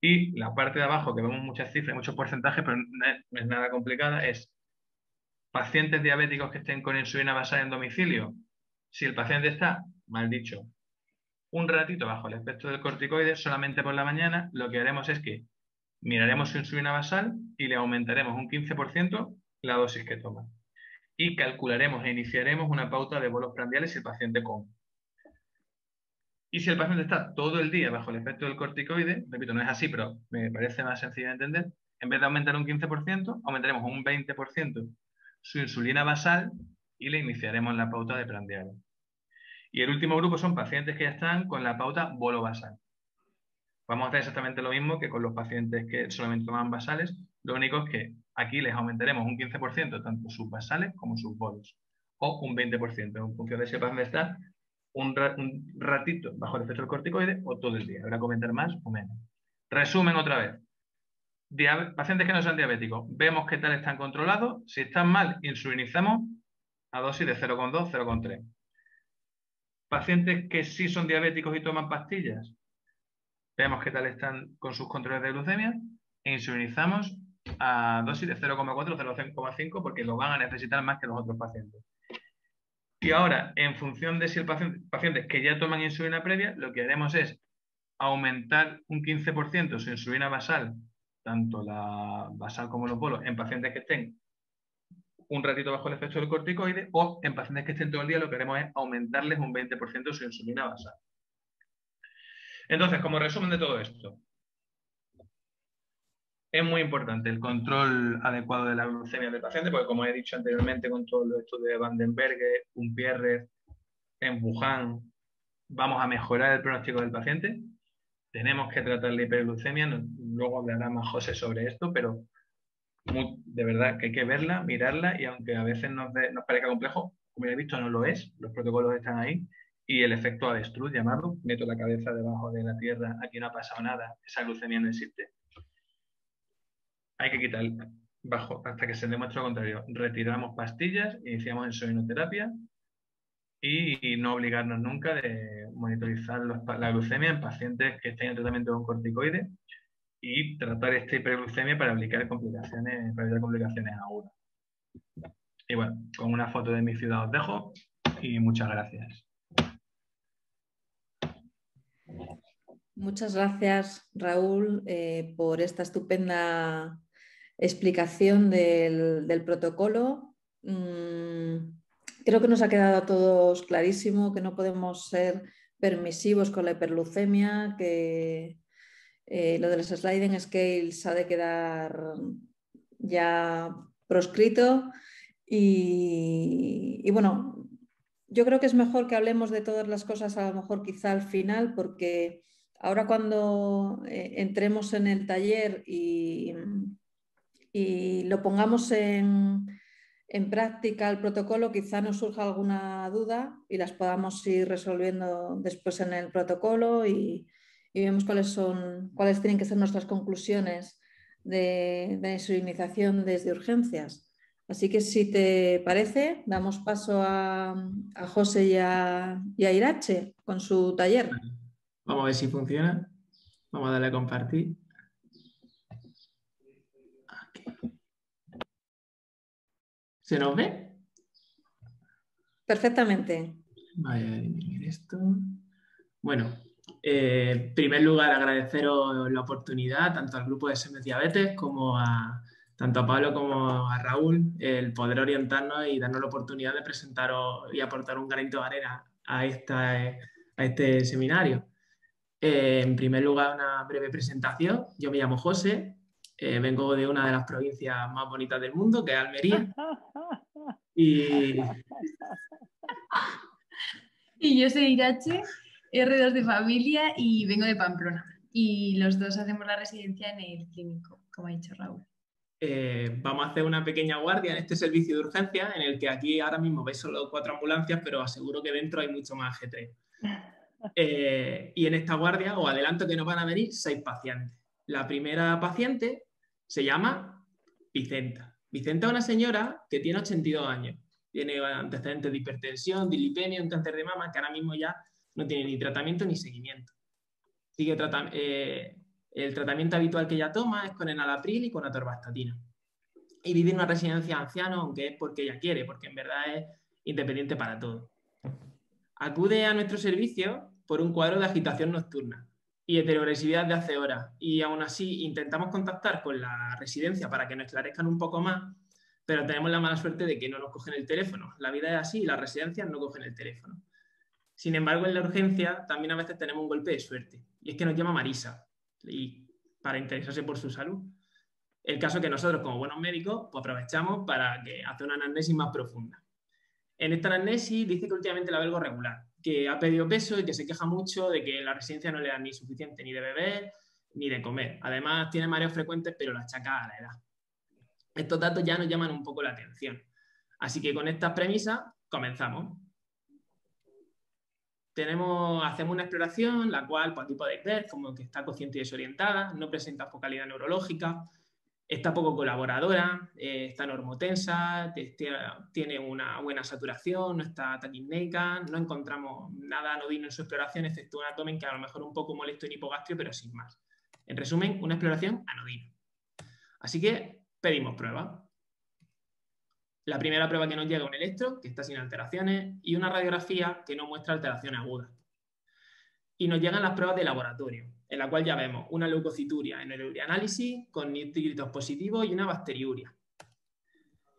Y la parte de abajo, que vemos muchas cifras, muchos porcentajes, pero no es nada complicada, es pacientes diabéticos que estén con insulina basal en domicilio, si el paciente está, mal dicho, un ratito bajo el efecto del corticoide, solamente por la mañana, lo que haremos es que miraremos su insulina basal y le aumentaremos un 15% la dosis que toma. Y calcularemos e iniciaremos una pauta de bolos prandiales si el paciente come. Y si el paciente está todo el día bajo el efecto del corticoide, repito, no es así, pero me parece más sencillo de entender, en vez de aumentar un 15%, aumentaremos un 20% su insulina basal y le iniciaremos la pauta de prandial. Y el último grupo son pacientes que ya están con la pauta bolo basal. Vamos a hacer exactamente lo mismo que con los pacientes que solamente toman basales. Lo único es que aquí les aumentaremos un 15% tanto sus basales como sus bolos. O un 20% en función de si paciente está un, ratito bajo el efecto del corticoide o todo el día. Habrá comentar más o menos. Resumen otra vez pacientes que no sean diabéticos, vemos qué tal están controlados. Si están mal, insulinizamos a dosis de 0,2, 0,3. Pacientes que sí son diabéticos y toman pastillas, vemos qué tal están con sus controles de glucemia e insulinizamos a dosis de 0,4 0,5 porque lo van a necesitar más que los otros pacientes. Y ahora, en función de si el paciente, pacientes que ya toman insulina previa, lo que haremos es aumentar un 15% su insulina basal, tanto la basal como los polos, en pacientes que estén un ratito bajo el efecto del corticoide o en pacientes que estén todo el día lo que queremos es aumentarles un 20% su insulina basal. Entonces, como resumen de todo esto, es muy importante el control adecuado de la glucemia del paciente, porque como he dicho anteriormente con todos los estudios de Vandenberg, Pierre, en Wuhan, vamos a mejorar el pronóstico del paciente. Tenemos que tratar la hiperglucemia, luego hablará más José sobre esto, pero de verdad que hay que verla, mirarla y aunque a veces nos, parezca complejo, como ya he visto, no lo es, los protocolos están ahí y el efecto avestruz llamado, meto la cabeza debajo de la tierra, aquí no ha pasado nada, esa glucemia no existe. Hay que quitar bajo hasta que se demuestre lo contrario. Retiramos pastillas, iniciamos insulinoterapia y, no obligarnos nunca de monitorizar la glucemia en pacientes que estén en tratamiento con corticoides y tratar esta hiperglucemia para aplicar complicaciones, para evitar complicaciones agudas. Y bueno, con una foto de mi ciudad os dejo y muchas gracias. Muchas gracias, Raúl, eh, por esta estupenda explicación del, protocolo. Mm, creo que nos ha quedado a todos clarísimo que no podemos ser permisivos con la hiperlucemia, que eh, lo de los sliding scales ha de quedar ya proscrito. Y, bueno, yo creo que es mejor que hablemos de todas las cosas a lo mejor quizá al final, porque ahora cuando eh, entremos en el taller y, y lo pongamos en, en, práctica el protocolo, quizá nos surja alguna duda y las podamos ir resolviendo después en el protocolo y, y vemos cuáles son, cuáles tienen que ser nuestras conclusiones de, de insulinización desde urgencias. Así que si te parece, damos paso a, a José y a, y a, Irache con su taller. Vamos a ver si funciona. Vamos a darle a compartir. ¿Se nos ve? Perfectamente. Voy a eliminar esto. Bueno, eh, en primer lugar, agradeceros la oportunidad tanto al grupo de SMS Diabetes como a tanto a Pablo como a Raúl el poder orientarnos y darnos la oportunidad de presentaros y aportar un granito de arena a, esta, a este seminario. Eh, en primer lugar, una breve presentación. Yo me llamo José, eh, vengo de una de las provincias más bonitas del mundo, que es Almería. [laughs] Y, y yo soy Irache, R2 de familia y vengo de Pamplona. Y los dos hacemos la residencia en el clínico, como ha dicho Raúl. Eh, vamos a hacer una pequeña guardia en este servicio de urgencia, en el que aquí ahora mismo veis solo cuatro ambulancias, pero aseguro que dentro hay mucho más G3. [laughs] Eh, y en esta guardia, os adelanto que nos van a venir seis pacientes. La primera paciente se llama Vicenta. Vicenta es una señora que tiene 82 años. Tiene antecedentes de hipertensión, de lipemia, un cáncer de mama, que ahora mismo ya no tiene ni tratamiento ni seguimiento. Sigue eh, el tratamiento habitual que ella toma es con enalapril y con atorvastatina. Y vive en una residencia de ancianos, aunque es porque ella quiere, porque en verdad es independiente para todo. Acude a nuestro servicio por un cuadro de agitación nocturna y heteroagresividad de hace horas. Y aún así intentamos contactar con la residencia para que nos esclarezcan un poco más, pero tenemos la mala suerte de que no nos cogen el teléfono. La vida es así y las residencias no cogen el teléfono. Sin embargo, en la urgencia también a veces tenemos un golpe de suerte. Y es que nos llama Marisa y para interesarse por su salud. El caso que nosotros, como buenos médicos, pues aprovechamos para que hace una anamnesis más profunda. En esta anamnesis dice que últimamente la ve regular, que ha pedido peso y que se queja mucho de que la residencia no le da ni suficiente ni de beber ni de comer. Además, tiene mareos frecuentes, pero la achaca a la edad. Estos datos ya nos llaman un poco la atención. Así que con estas premisas comenzamos. Hacemos una exploración, la cual pues, aquí podéis ver como que está consciente y desorientada, no presenta focalidad neurológica, está poco colaboradora, eh, está normotensa, tiene una buena saturación, no está taquipneica, no encontramos nada anodino en su exploración, excepto un abdomen que a lo mejor un poco molesto en hipogastrio, pero sin más. En resumen, una exploración anodina. Así que pedimos prueba. La primera prueba que nos llega es un electro, que está sin alteraciones, y una radiografía que no muestra alteración aguda. Y nos llegan las pruebas de laboratorio en la cual ya vemos una leucocituria en el urianálisis con nitritos positivos y una bacteriuria.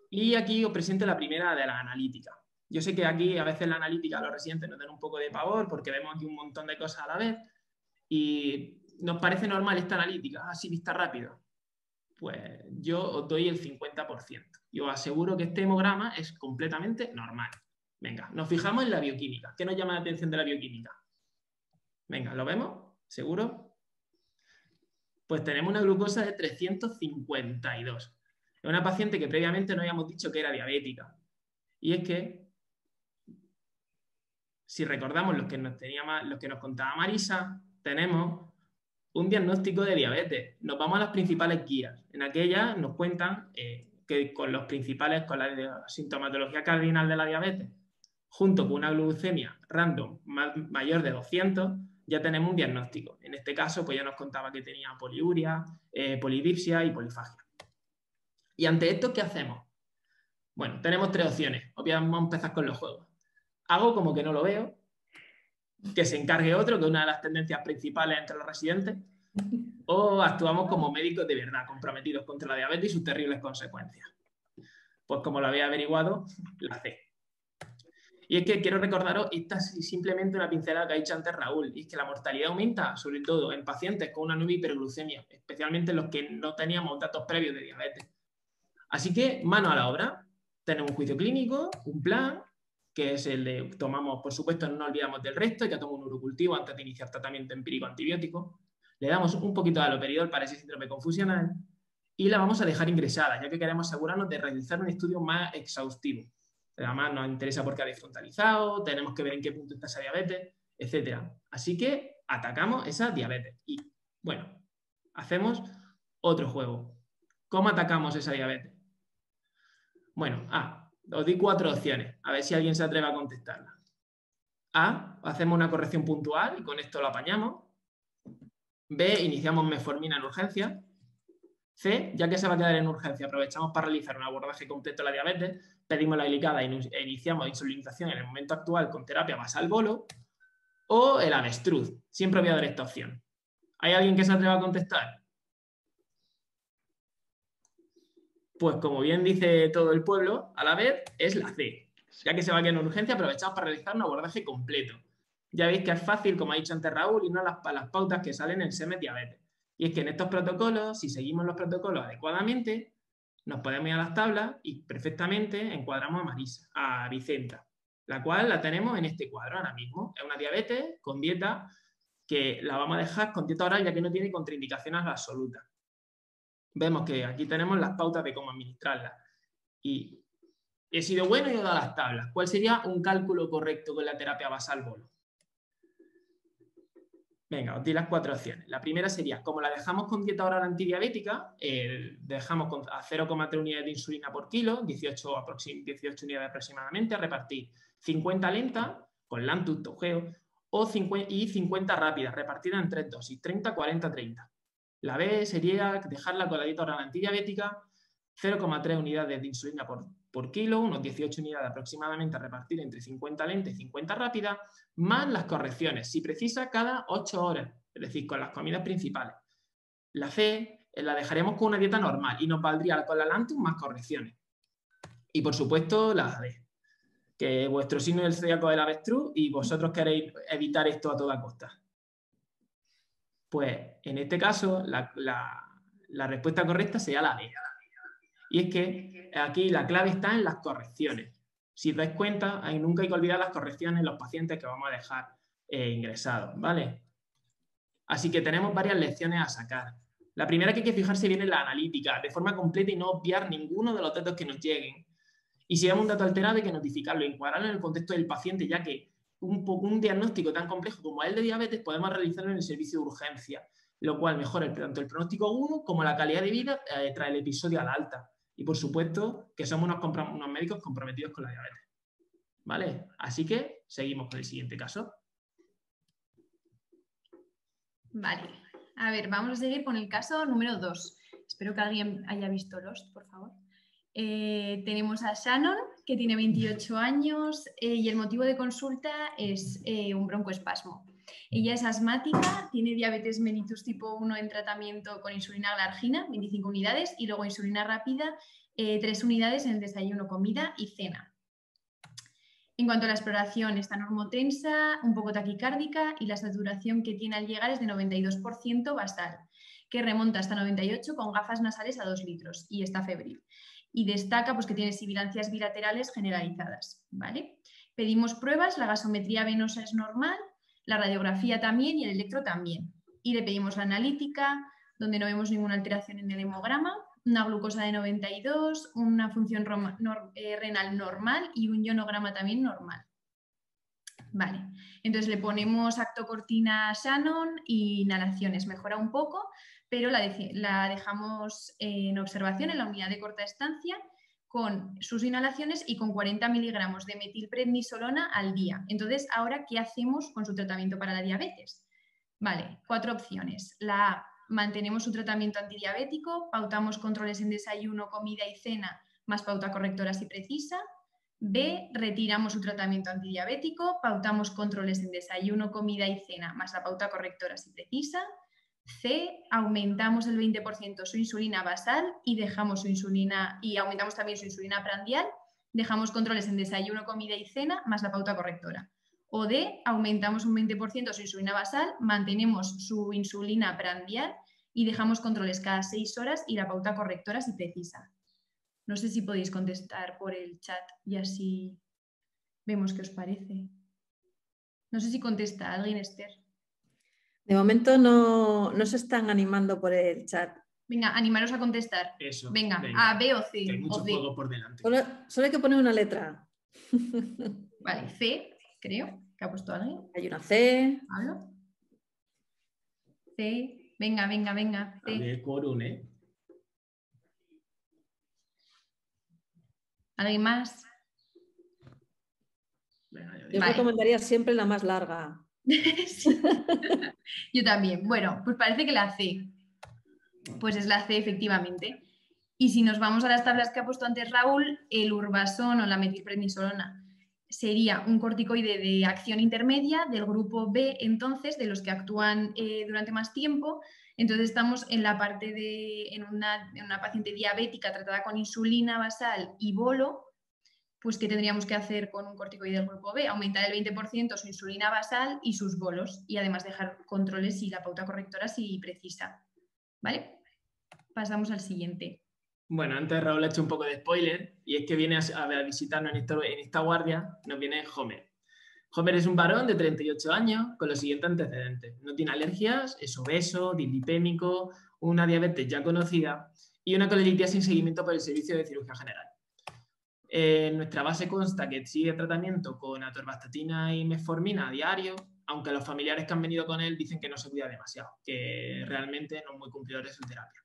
Y aquí os presento la primera de la analítica. Yo sé que aquí a veces la analítica a los residentes nos dan un poco de pavor porque vemos aquí un montón de cosas a la vez y nos parece normal esta analítica, así vista rápido. Pues yo os doy el 50%. Y os aseguro que este hemograma es completamente normal. Venga, nos fijamos en la bioquímica. ¿Qué nos llama la atención de la bioquímica? Venga, ¿lo vemos? ¿Seguro? Pues tenemos una glucosa de 352. Es una paciente que previamente no habíamos dicho que era diabética. Y es que, si recordamos lo que nos, tenía, lo que nos contaba Marisa, tenemos un diagnóstico de diabetes. Nos vamos a las principales guías. En aquellas nos cuentan eh, que con los principales, con la sintomatología cardinal de la diabetes, junto con una glucemia random mayor de 200, ya tenemos un diagnóstico. En este caso, pues ya nos contaba que tenía poliuria, eh, polidipsia y polifagia. Y ante esto, ¿qué hacemos? Bueno, tenemos tres opciones. Obviamente vamos a empezar con los juegos. Hago como que no lo veo, que se encargue otro, que es una de las tendencias principales entre los residentes, o actuamos como médicos de verdad, comprometidos contra la diabetes y sus terribles consecuencias. Pues como lo había averiguado, la C. Y es que quiero recordaros, esta es simplemente una pincelada que ha dicho antes Raúl, y es que la mortalidad aumenta, sobre todo en pacientes con una nueva hiperglucemia, especialmente los que no teníamos datos previos de diabetes. Así que, mano a la obra, tenemos un juicio clínico, un plan, que es el de, tomamos, por supuesto, no nos olvidamos del resto, hay que un urocultivo antes de iniciar tratamiento empírico antibiótico. Le damos un poquito de aloperidol para ese síndrome confusional y la vamos a dejar ingresada, ya que queremos asegurarnos de realizar un estudio más exhaustivo. Además, nos interesa por qué ha desfrontalizado, tenemos que ver en qué punto está esa diabetes, etc. Así que atacamos esa diabetes. Y bueno, hacemos otro juego. ¿Cómo atacamos esa diabetes? Bueno, A, os di cuatro opciones, a ver si alguien se atreve a contestarla. A, hacemos una corrección puntual y con esto lo apañamos. B, iniciamos meformina en urgencia. C, ya que se va a quedar en urgencia, aprovechamos para realizar un abordaje completo de la diabetes, pedimos la glicada e iniciamos insulinización en el momento actual con terapia basal bolo. O el avestruz. Siempre voy a dar esta opción. ¿Hay alguien que se atreva a contestar? Pues como bien dice todo el pueblo, a la vez es la C. Ya que se va a quedar en urgencia, aprovechamos para realizar un abordaje completo. Ya veis que es fácil, como ha dicho antes Raúl, y no las, las pautas que salen en SEMES Diabetes. Y es que en estos protocolos, si seguimos los protocolos adecuadamente, nos podemos ir a las tablas y perfectamente encuadramos a Marisa, a Vicenta, la cual la tenemos en este cuadro ahora mismo. Es una diabetes con dieta que la vamos a dejar con dieta oral ya que no tiene contraindicaciones absolutas. Vemos que aquí tenemos las pautas de cómo administrarla. Y he sido bueno y he dado las tablas. ¿Cuál sería un cálculo correcto con la terapia basal bolo? Venga, os di las cuatro opciones. La primera sería, como la dejamos con dieta oral antidiabética, dejamos a 0,3 unidades de insulina por kilo, 18, 18 unidades aproximadamente, repartir 50 lentas con Lantus, Togeo, o 50, y 50 rápidas, repartidas en tres dosis, 30, 40, 30. La B sería dejarla con la dieta oral antidiabética, 0,3 unidades de insulina por, por kilo, unos 18 unidades aproximadamente a repartir entre 50 lentes y 50 rápidas, más las correcciones, si precisa, cada 8 horas, es decir, con las comidas principales. La C eh, la dejaremos con una dieta normal y nos valdría con la Lantus más correcciones. Y por supuesto, la D, que vuestro signo del zodiaco es el avestruz y vosotros queréis evitar esto a toda costa. Pues en este caso, la, la respuesta correcta sería la D. Y es que aquí la clave está en las correcciones. Si os dais cuenta, nunca hay que olvidar las correcciones en los pacientes que vamos a dejar eh, ingresados, ¿vale? Así que tenemos varias lecciones a sacar. La primera que hay que fijarse bien en la analítica, de forma completa y no obviar ninguno de los datos que nos lleguen. Y si vemos un dato alterado hay que notificarlo, encuadrarlo en el contexto del paciente, ya que un, un diagnóstico tan complejo como el de diabetes podemos realizarlo en el servicio de urgencia, lo cual mejora tanto el pronóstico agudo como la calidad de vida eh, tras el episodio a la alta y por supuesto que somos unos, médicos comprometidos con la diabetes. ¿Vale? Así que seguimos con el siguiente caso. Vale, a ver, vamos a seguir con el caso número 2. Espero que alguien haya visto Lost, por favor. Eh, tenemos a Shannon, que tiene 28 años eh, y el motivo de consulta es eh, un broncoespasmo. Ella es asmática, tiene diabetes mellitus tipo 1 en tratamiento con insulina glargina, 25 unidades, y luego insulina rápida, 3 eh, unidades en el desayuno, comida y cena. En cuanto a la exploración, está normotensa, un poco taquicárdica y la saturación que tiene al llegar es de 92% basal, que remonta hasta 98 con gafas nasales a 2 litros y está febril. Y destaca pues, que tiene sibilancias bilaterales generalizadas. ¿vale? Pedimos pruebas, la gasometría venosa es normal, la radiografía también y el electro también. Y le pedimos la analítica, donde no vemos ninguna alteración en el hemograma, una glucosa de 92, una función eh, renal normal y un ionograma también normal. Vale, entonces le ponemos actocortina Shannon y inhalaciones, mejora un poco, pero la, la dejamos en observación en la unidad de corta estancia con sus inhalaciones y con 40 miligramos de metilprednisolona al día. Entonces, ahora, ¿qué hacemos con su tratamiento para la diabetes? Vale, cuatro opciones. La A, mantenemos su tratamiento antidiabético, pautamos controles en desayuno, comida y cena, más pauta correctora si precisa. B, retiramos su tratamiento antidiabético, pautamos controles en desayuno, comida y cena, más la pauta correctora si precisa. C, aumentamos el 20% su insulina basal y dejamos su insulina y aumentamos también su insulina prandial, dejamos controles en desayuno, comida y cena, más la pauta correctora. O D, aumentamos un 20% su insulina basal, mantenemos su insulina prandial y dejamos controles cada 6 horas y la pauta correctora si precisa. No sé si podéis contestar por el chat y así vemos qué os parece. No sé si contesta alguien, Esther. De momento no, se están animando por el chat. Venga, animaros a contestar. Eso. Venga, A, B o C. hay mucho juego por delante. Solo, hay que poner una letra. [laughs] Vale, C, creo. ¿Qué ha puesto alguien? Hay una C. ¿Hablo? C. Venga, venga, venga. C. Corun, ¿eh? ¿Alguien más? yo recomendaría siempre la más larga. [laughs] Yo también. Bueno, pues parece que la C. Pues es la C, efectivamente. Y si nos vamos a las tablas que ha puesto antes Raúl, el urbasón o la metilprednisolona sería un corticoide de acción intermedia del grupo B, entonces, de los que actúan eh, durante más tiempo. Entonces estamos en la parte de en una, en una paciente diabética tratada con insulina basal y bolo, pues ¿qué tendríamos que hacer con un corticoide del grupo B? Aumentar el 20% su insulina basal y sus bolos y además dejar controles y la pauta correctora si precisa. ¿Vale? Pasamos al siguiente. Bueno, antes Raúl ha hecho un poco de spoiler y es que viene a, visitarnos en, esta guardia, nos viene Homer. Homer es un varón de 38 años con los siguientes antecedentes. No tiene alergias, es obeso, dislipémico, una diabetes ya conocida y una coleritis sin seguimiento por el Servicio de Cirugía General. En nuestra base consta que sigue tratamiento con atorvastatina y metformina a diario, aunque los familiares que han venido con él dicen que no se cuida demasiado, que realmente no es muy cumplidor de su terapia.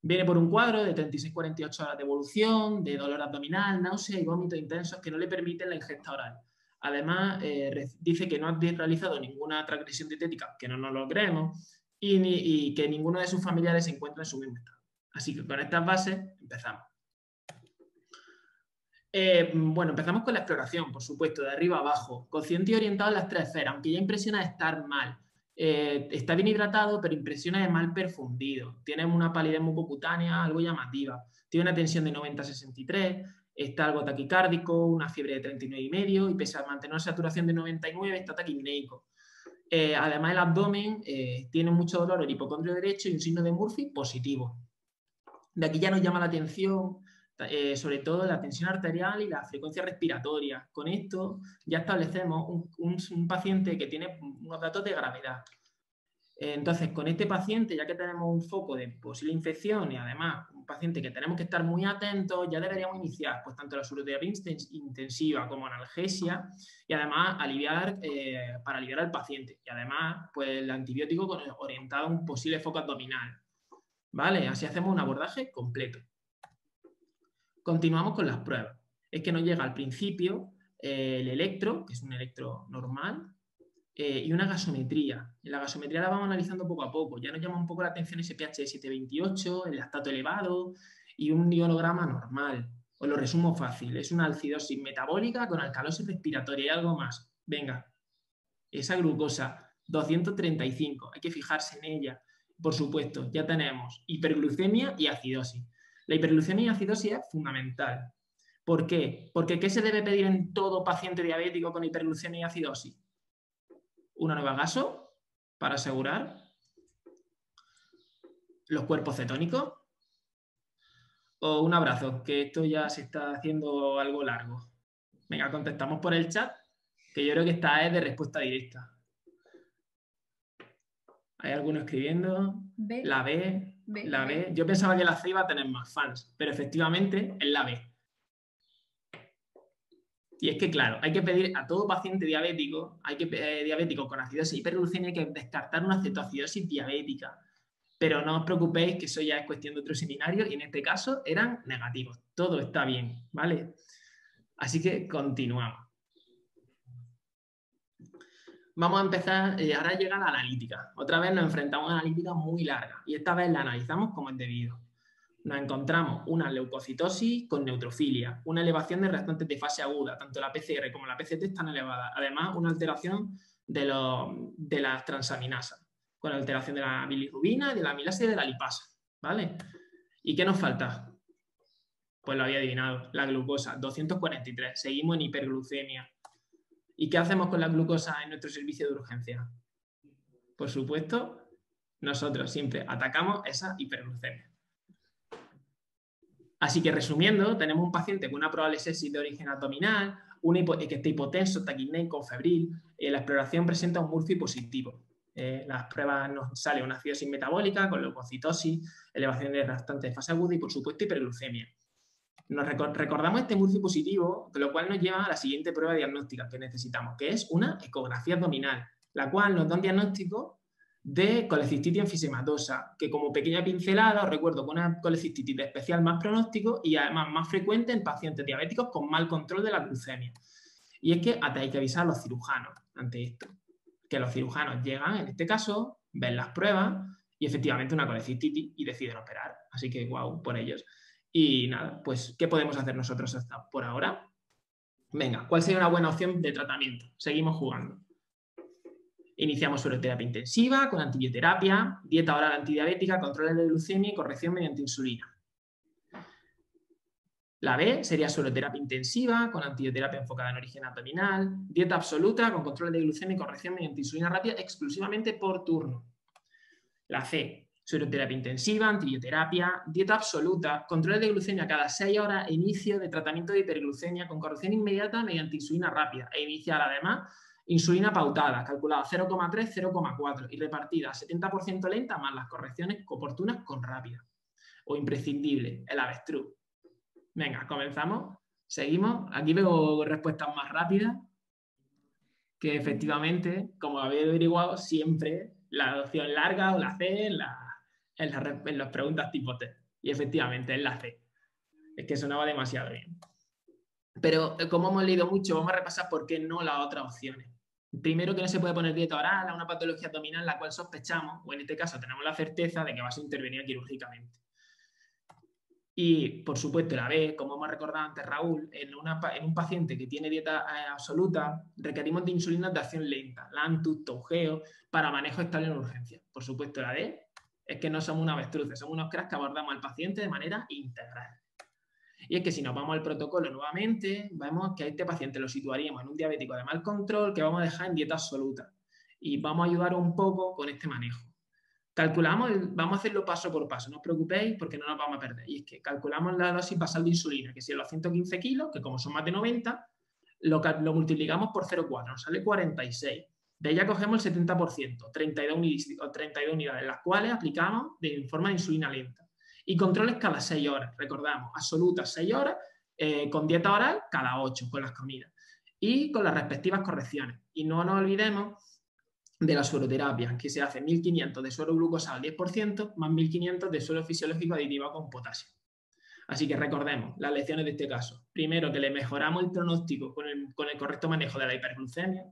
Viene por un cuadro de 36-48 horas de evolución, de dolor abdominal, náusea y vómitos intensos que no le permiten la ingesta oral. Además, eh, dice que no ha realizado ninguna transgresión dietética, que no nos lo creemos, y, y que ninguno de sus familiares se encuentra en su mismo estado. Así que con estas bases empezamos. Eh, bueno, empezamos con la exploración, por supuesto, de arriba a abajo, consciente y orientado en las tres esferas, aunque ya impresiona estar mal. Eh, está bien hidratado, pero impresiona de mal perfundido. Tiene una palidez mucocutánea algo llamativa. Tiene una tensión de 90-63, está algo taquicárdico, una fiebre de 39,5 y pese a mantener una saturación de 99, está taquipneico. Eh, además, el abdomen tiene mucho dolor, el hipocondrio derecho y un signo de Murphy positivo. De aquí ya nos llama la atención eh, sobre todo la tensión arterial y la frecuencia respiratoria. Con esto ya establecemos un, paciente que tiene unos datos de gravedad. entonces, con este paciente, ya que tenemos un foco de posible infección y además un paciente que tenemos que estar muy atentos, ya deberíamos iniciar pues, tanto la suroterapia intensiva como analgesia y además aliviar, eh, para aliviar al paciente. Y además, pues el antibiótico orientado a un posible foco abdominal. ¿Vale? Así hacemos un abordaje completo. Continuamos con las pruebas. Es que nos llega al principio eh, el electro, que es un electro normal, eh, y una gasometría. La gasometría la vamos analizando poco a poco. Ya nos llama un poco la atención ese pH de 728, el lactato elevado y un ionograma normal. Os lo resumo fácil. Es una alcidosis metabólica con alcalosis respiratoria y algo más. Venga, esa glucosa, 235. Hay que fijarse en ella. Por supuesto, ya tenemos hiperglucemia y acidosis. La hiperglucemia y acidosis es fundamental. ¿Por qué? Porque ¿qué se debe pedir en todo paciente diabético con hiperglucemia y acidosis? Una nueva gaso para asegurar los cuerpos cetónicos o un abrazo, que esto ya se está haciendo algo largo. Venga, contestamos por el chat, que yo creo que esta es de respuesta directa. Hay alguno escribiendo. La B. La B. Yo pensaba que la C iba a tener más fans, pero efectivamente es la B. Y es que, claro, hay que pedir a todo paciente diabético, hay que eh, diabético con acidosis hiperglucemia, hay que descartar una cetoacidosis diabética. Pero no os preocupéis que eso ya es cuestión de otro seminario y en este caso eran negativos. Todo está bien, ¿vale? Así que continuamos. Vamos a empezar, y ahora llega la analítica. Otra vez nos enfrentamos a una analítica muy larga y esta vez la analizamos como es debido. Nos encontramos una leucocitosis con neutrofilia, una elevación de restantes de fase aguda, tanto la PCR como la PCT están elevadas. Además, una alteración de, de las transaminasas, con alteración de la bilirrubina, de la amilasa y de la lipasa. ¿Vale? ¿Y qué nos falta? Pues lo había adivinado, la glucosa, 243. Seguimos en hiperglucemia. ¿Y qué hacemos con la glucosa en nuestro servicio de urgencia? Por supuesto, nosotros siempre atacamos esa hiperglucemia. Así que resumiendo, tenemos un paciente con una probable sepsis de origen abdominal, que está hipotenso, taquipneico, febril. Eh, la exploración presenta un Murphy positivo. Eh, las pruebas nos sale una acidosis metabólica con leucocitosis, elevación de restantes de fase aguda y, por supuesto, hiperglucemia. Nos recordamos este Murphy positivo, lo cual nos lleva a la siguiente prueba diagnóstica que necesitamos, que es una ecografía abdominal, la cual nos da un diagnóstico de colecistitis enfisematosa, que como pequeña pincelada os recuerdo con una colecistitis de especial más pronóstico y además más frecuente en pacientes diabéticos con mal control de la glucemia. Y es que hasta hay que avisar a los cirujanos ante esto, que los cirujanos llegan, en este caso, ven las pruebas y efectivamente una colecistitis y deciden operar. Así que guau por ellos. Y nada, pues, ¿qué podemos hacer nosotros hasta por ahora? Venga, ¿cuál sería una buena opción de tratamiento? Seguimos jugando. Iniciamos sueroterapia intensiva con antibioterapia, dieta oral antidiabética, control de glucemia y corrección mediante insulina. La B sería sueroterapia intensiva con antibioterapia enfocada en origen abdominal, dieta absoluta con control de glucemia y corrección mediante insulina rápida exclusivamente por turno. La C, sueroterapia intensiva, antibioterapia, dieta absoluta, control de glucemia cada 6 horas inicio de tratamiento de hiperglucemia con corrección inmediata mediante insulina rápida e iniciar además insulina pautada, calculada 0,3, 0,4 y repartida 70% lenta más las correcciones oportunas con rápida o imprescindible, el avestruz. Venga, comenzamos. Seguimos. Aquí veo respuestas más rápidas que efectivamente, como habéis averiguado, siempre la opción larga o la C en la en, las preguntas tipo T. Y efectivamente, es la C. Es que sonaba demasiado bien. Pero eh, como hemos leído mucho, vamos a repasar por qué no las otras opciones. Primero, que no se puede poner dieta oral a una patología abdominal la cual sospechamos, o en este caso tenemos la certeza de que va a ser intervenida quirúrgicamente. Y, por supuesto, la B, como hemos recordado antes Raúl, en, un paciente que tiene dieta eh, absoluta, requerimos de insulina de acción lenta, LANTUS, TOGEO, para manejo estable en urgencia. Por supuesto, la D, es que no somos una avestruces, somos unos cracks que abordamos al paciente de manera integral. Y es que si nos vamos al protocolo nuevamente, vemos que a este paciente lo situaríamos en un diabético de mal control que vamos a dejar en dieta absoluta. Y vamos a ayudar un poco con este manejo. Calculamos, vamos a hacerlo paso por paso, no os preocupéis porque no nos vamos a perder. Y es que calculamos la dosis basal de insulina, que si los 115 kilos, que como son más de 90, lo, lo multiplicamos por 0,4, nos sale 46. De ella cogemos el 70%, 32, unidades, las cuales aplicamos de forma de insulina lenta. Y controles cada 6 horas, recordamos, absolutas 6 horas, eh, con dieta oral cada 8 con las comidas. Y con las respectivas correcciones. Y no nos olvidemos de la sueroterapia, que se hace 1500 de suero glucosa al 10% más 1500 de suero fisiológico aditivo con potasio. Así que recordemos las lecciones de este caso. Primero, que le mejoramos el pronóstico con el, con el correcto manejo de la hiperglucemia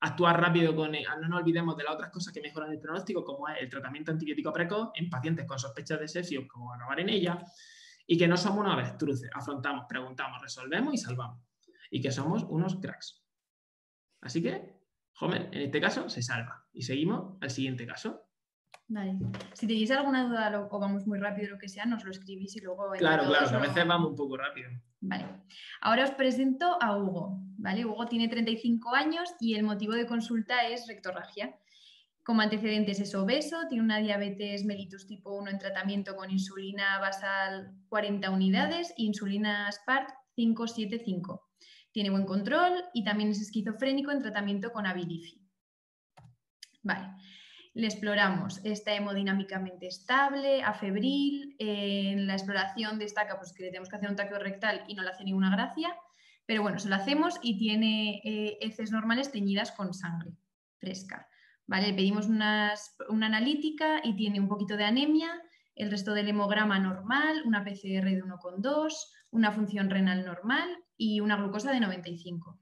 actuar rápido con, no nos olvidemos de las otras cosas que mejoran el pronóstico, como es el tratamiento antibiótico precoz en pacientes con sospechas de sepsis, como acabar en ella, y que no somos unos avestruces, afrontamos, preguntamos, resolvemos y salvamos, y que somos unos cracks. Así que, joven, en este caso se salva. Y seguimos al siguiente caso. Vale. Si tenéis alguna duda o vamos muy rápido, lo que sea, nos lo escribís y luego... Claro, claro, a veces vamos un poco rápido. Vale. Ahora os presento a Hugo. ¿vale? Hugo tiene 35 años y el motivo de consulta es rectorragia. Como antecedentes es obeso, tiene una diabetes mellitus tipo 1 en tratamiento con insulina basal 40 unidades e insulina SPART 575. Tiene buen control y también es esquizofrénico en tratamiento con Abilify. Vale le exploramos. Está hemodinámicamente estable, afebril. en la exploración destaca pues, que le tenemos que hacer un taqueo rectal y no le hace ninguna gracia. Pero bueno, se lo hacemos y tiene eh, heces normales teñidas con sangre fresca. ¿vale? Le pedimos una analítica y tiene un poquito de anemia, el resto del hemograma normal, una PCR de 1,2, una función renal normal y una glucosa de 95.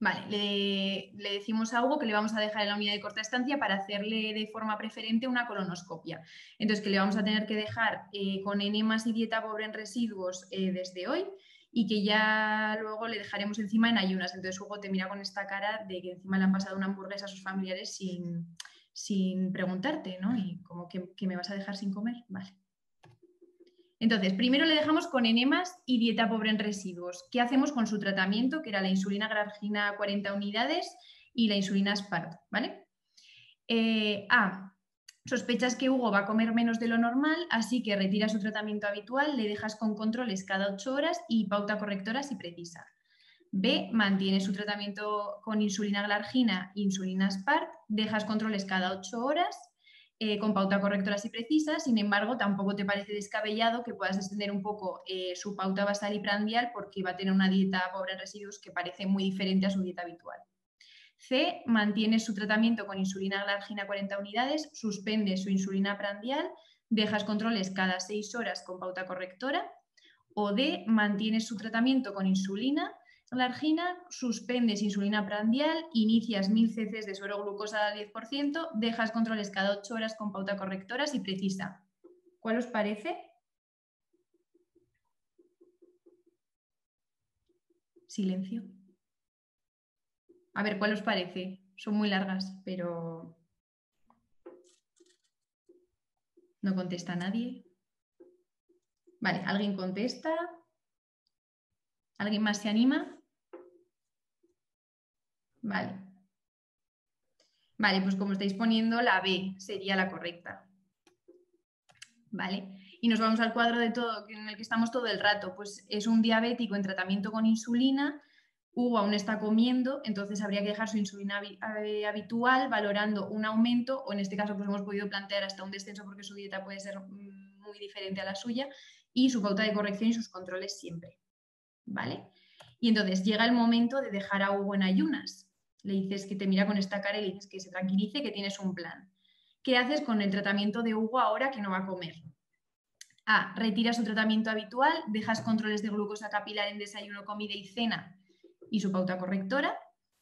Vale, le, decimos a Hugo que le vamos a dejar en la unidad de corta estancia para hacerle de forma preferente una colonoscopia. Entonces, que le vamos a tener que dejar eh, con enemas y dieta pobre en residuos eh, desde hoy y que ya luego le dejaremos encima en ayunas. Entonces, Hugo te mira con esta cara de que encima le han pasado una hamburguesa a sus familiares sin, sin preguntarte, ¿no? Y como que, que me vas a dejar sin comer. Vale. Entonces, primero le dejamos con enemas y dieta pobre en residuos. ¿Qué hacemos con su tratamiento? Que era la insulina glargina 40 unidades y la insulina Spart, ¿vale? Eh, a. Sospechas que Hugo va a comer menos de lo normal, así que retira su tratamiento habitual, le dejas con controles cada 8 horas y pauta correctora si precisa. B. Mantiene su tratamiento con insulina glargina, insulina Spart, dejas controles cada 8 horas eh, con pauta correctora si precisa, sin embargo, tampoco te parece descabellado que puedas extender un poco eh, su pauta basal y prandial porque va a tener una dieta pobre en residuos que parece muy diferente a su dieta habitual. C. Mantiene su tratamiento con insulina glargina 40 unidades, suspende su insulina prandial, dejas controles cada 6 horas con pauta correctora. O D. Mantiene su tratamiento con insulina la argina, suspendes insulina prandial, inicias 1000 cc de suero glucosa al 10%, dejas controles cada 8 horas con pauta correctora si precisa. ¿Cuál os parece? Silencio. A ver, ¿cuál os parece? Son muy largas, pero no contesta nadie. Vale, ¿alguien contesta? ¿Alguien más se anima? Vale. Vale, pues como estáis poniendo, la B sería la correcta. Vale. Y nos vamos al cuadro de todo, en el que estamos todo el rato. Pues es un diabético en tratamiento con insulina. Hugo aún está comiendo, entonces habría que dejar su insulina eh, habitual valorando un aumento, o en este caso pues hemos podido plantear hasta un descenso porque su dieta puede ser mm, muy diferente a la suya, y su pauta de corrección y sus controles siempre. ¿Vale? Y entonces llega el momento de dejar a Hugo en ayunas le dices que te mira con esta cara y le dices que se tranquilice, que tienes un plan. ¿Qué haces con el tratamiento de Hugo ahora que no va a comer? A. Retira su tratamiento habitual, dejas controles de glucosa capilar en desayuno, comida y cena y su pauta correctora.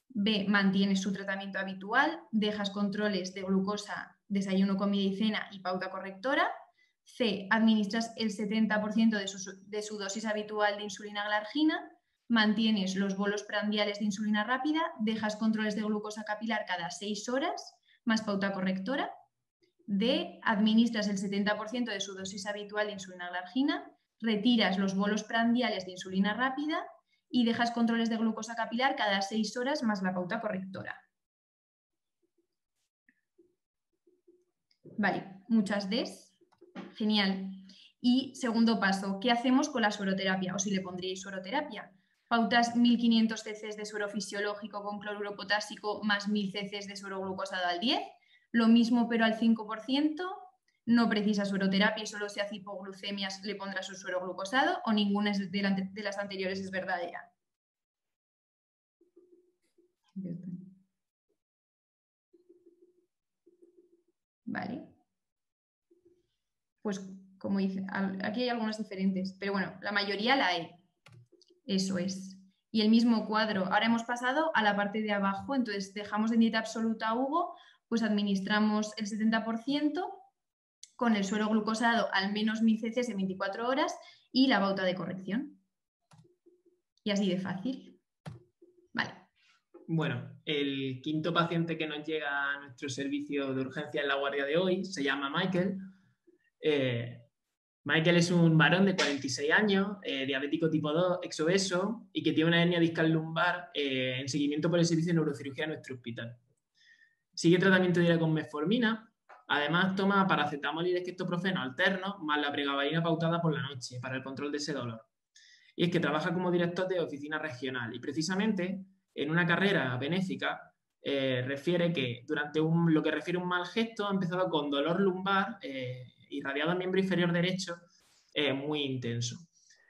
B. Mantienes su tratamiento habitual, dejas controles de glucosa, desayuno, comida y cena y pauta correctora. C. Administras el 70% de su, de su dosis habitual de insulina glargina mantienes los bolos prandiales de insulina rápida, dejas controles de glucosa capilar cada 6 horas, más pauta correctora. D, administras el 70% de su dosis habitual de insulina glargina, retiras los bolos prandiales de insulina rápida y dejas controles de glucosa capilar cada 6 horas más la pauta correctora. Vale, muchas Ds. Genial. Y segundo paso, ¿qué hacemos con la sueroterapia? O si le pondríais sueroterapia pautas 1500 cc de suero fisiológico con cloruro potásico más 1000 cc de suero glucosado al 10, lo mismo pero al 5%, no precisa sueroterapia y solo si hace hipoglucemias le pondrá su suero glucosado o ninguna de las anteriores es verdadera. Vale. Pues como dice, aquí hay algunas diferentes, pero bueno, la mayoría la hay. Eso es. Y el mismo cuadro. Ahora hemos pasado a la parte de abajo, entonces dejamos en dieta absoluta a Hugo, pues administramos el 70% con el suero glucosado al menos 1000 cc en 24 horas y la bauta de corrección. Y así de fácil. Vale. Bueno, el quinto paciente que nos llega a nuestro servicio de urgencia en la guardia de hoy se llama Michael. Eh, Michael es un varón de 46 años, eh, diabético tipo 2, exobeso y que tiene una hernia discal lumbar eh, en seguimiento por el servicio de neurocirugía en nuestro hospital. Sigue tratamiento diario con metformina, además toma paracetamol y desquetoprofeno alterno más la pregabalina pautada por la noche para el control de ese dolor. Y es que trabaja como director de oficina regional y precisamente en una carrera benéfica eh, refiere que durante un, lo que refiere un mal gesto ha empezado con dolor lumbar irradiado al miembro inferior derecho eh, muy intenso.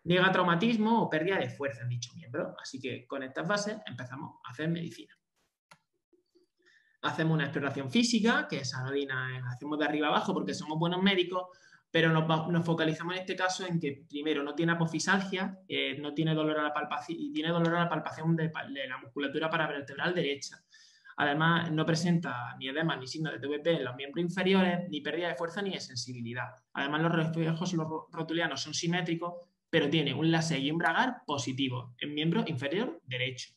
Niega traumatismo o pérdida de fuerza en dicho miembro. Así que con estas bases empezamos a hacer medicina. Hacemos una exploración física, que es anodina, hacemos de arriba abajo porque somos buenos médicos, pero nos, focalizamos en este caso en que primero no tiene apofisalgia, eh, no tiene dolor a la palpación y tiene dolor a la palpación de, la musculatura paravertebral derecha. Además, no presenta ni edema ni signo de TVP en los miembros inferiores, ni pérdida de fuerza ni de sensibilidad. Además, los reflejos rotulianos son simétricos, pero tiene un láser y un positivo en miembro inferior derecho.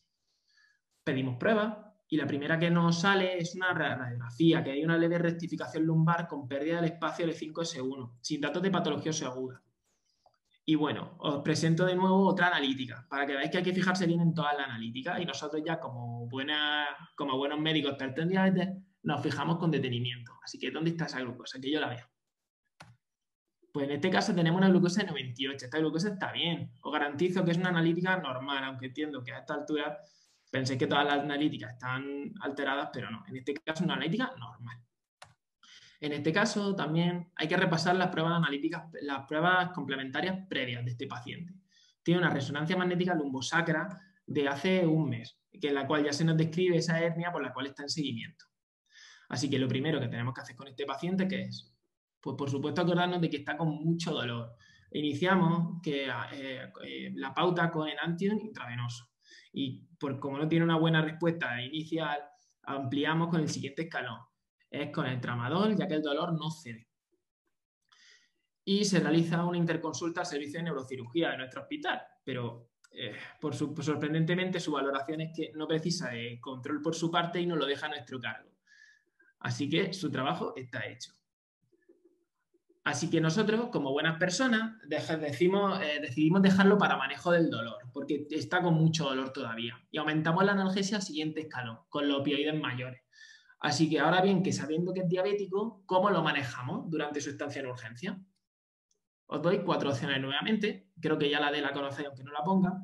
Pedimos pruebas, y la primera que nos sale es una radiografía, que hay una leve rectificación lumbar con pérdida del espacio L5S1, sin datos de patología aguda. Y bueno, os presento de nuevo otra analítica, para que veáis que hay que fijarse bien en toda la analítica y nosotros ya como, buena, como buenos médicos expertos nos fijamos con detenimiento. Así que, ¿dónde está esa glucosa? Que yo la veo. Pues en este caso tenemos una glucosa de 98. Esta glucosa está bien. Os garantizo que es una analítica normal, aunque entiendo que a esta altura Pensé que todas las analíticas están alteradas, pero no. En este caso, una analítica normal. En este caso, también hay que repasar las pruebas analíticas, las pruebas complementarias previas de este paciente. Tiene una resonancia magnética lumbosacra de hace un mes, que en la cual ya se nos describe esa hernia por la cual está en seguimiento. Así que lo primero que tenemos que hacer con este paciente, ¿qué es? Pues por supuesto acordarnos de que está con mucho dolor. Iniciamos que, eh, eh, la pauta con enantium intravenoso y por como no tiene una buena respuesta inicial, ampliamos con el siguiente escalón. Es con el tramadol, ya que el dolor no cede. Y se realiza una interconsulta al servicio de neurocirugía de nuestro hospital, pero eh, por sorprendentemente su valoración es que no precisa de control por su parte y no lo deja a nuestro cargo. Así que su trabajo está hecho. Así que nosotros, como buenas personas, decimos, eh, decidimos dejarlo para manejo del dolor, porque está con mucho dolor todavía. Y aumentamos la analgesia al siguiente escalón, con los opioides mayores. Así que ahora bien, que sabiendo que es diabético, ¿cómo lo manejamos durante su estancia en urgencia? Os doy cuatro opciones nuevamente, creo que ya la de la conocéis aunque no la ponga,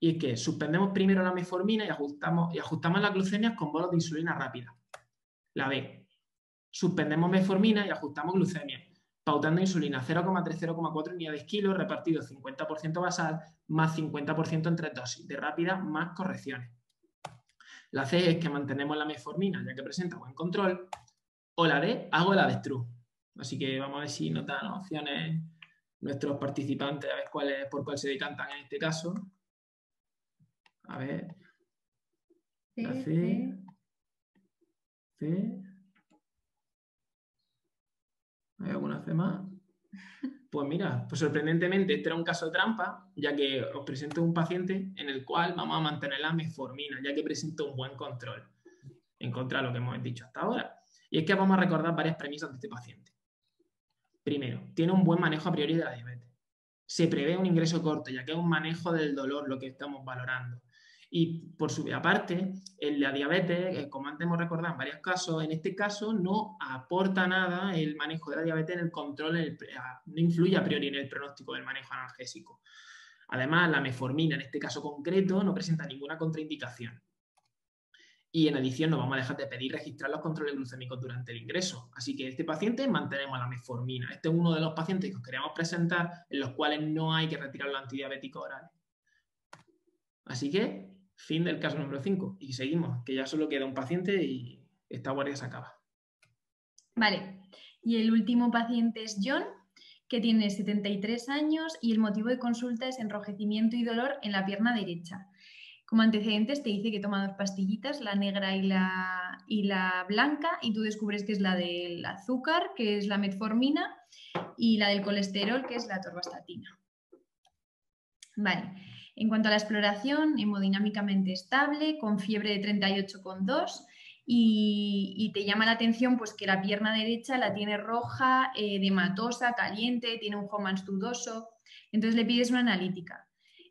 y es que suspendemos primero la metformina y ajustamos, y ajustamos las glucemias con bolos de insulina rápida. La B, suspendemos metformina y ajustamos glucemia pautando insulina 0,3-0,4 unidades kilo repartido 50% basal más 50% entre dosis, de rápida más correcciones. La C es que mantenemos la metformina ya que presenta buen control. O la D, hago el avestruz. Así que vamos a ver si nos dan opciones nuestros participantes, a ver cuál por cuál se decantan en este caso. A ver. La C. C. ¿Hay alguna C más? [laughs] Pues mira, pues sorprendentemente este era un caso de trampa, ya que os presento un paciente en el cual vamos a mantener la metformina, ya que presenta un buen control en contra de lo que hemos dicho hasta ahora. Y es que vamos a recordar varias premisas de este paciente. Primero, tiene un buen manejo a priori de la diabetes. Se prevé un ingreso corto, ya que es un manejo del dolor lo que estamos valorando. Y por su aparte, en la diabetes, eh, como antes hemos recordado en varios casos, en este caso no aporta nada el manejo de la diabetes en el control, no influye a priori en el pronóstico del manejo analgésico. Además, la meformina en este caso concreto no presenta ninguna contraindicación. Y en adición, no vamos a dejar de pedir registrar los controles glucémicos durante el ingreso. Así que este paciente mantenemos la metformina. Este es uno de los pacientes que os queríamos presentar en los cuales no hay que retirar los antidiabéticos orales. Así que Fin del caso número 5. Y seguimos, que ya solo queda un paciente y esta guardia se acaba. Vale. Y el último paciente es John, que tiene 73 años y el motivo de consulta es enrojecimiento y dolor en la pierna derecha. Como antecedentes te dice que toma dos pastillitas, la negra y la, y la blanca, y tú descubres que es la del azúcar, que es la metformina, y la del colesterol, que es la torvastatina. Vale. En cuanto a la exploración, hemodinámicamente estable, con fiebre de 38,2 y, y, te llama la atención pues, que la pierna derecha la tiene roja, eh, caliente, tiene un Homans dudoso. Entonces le pides una analítica.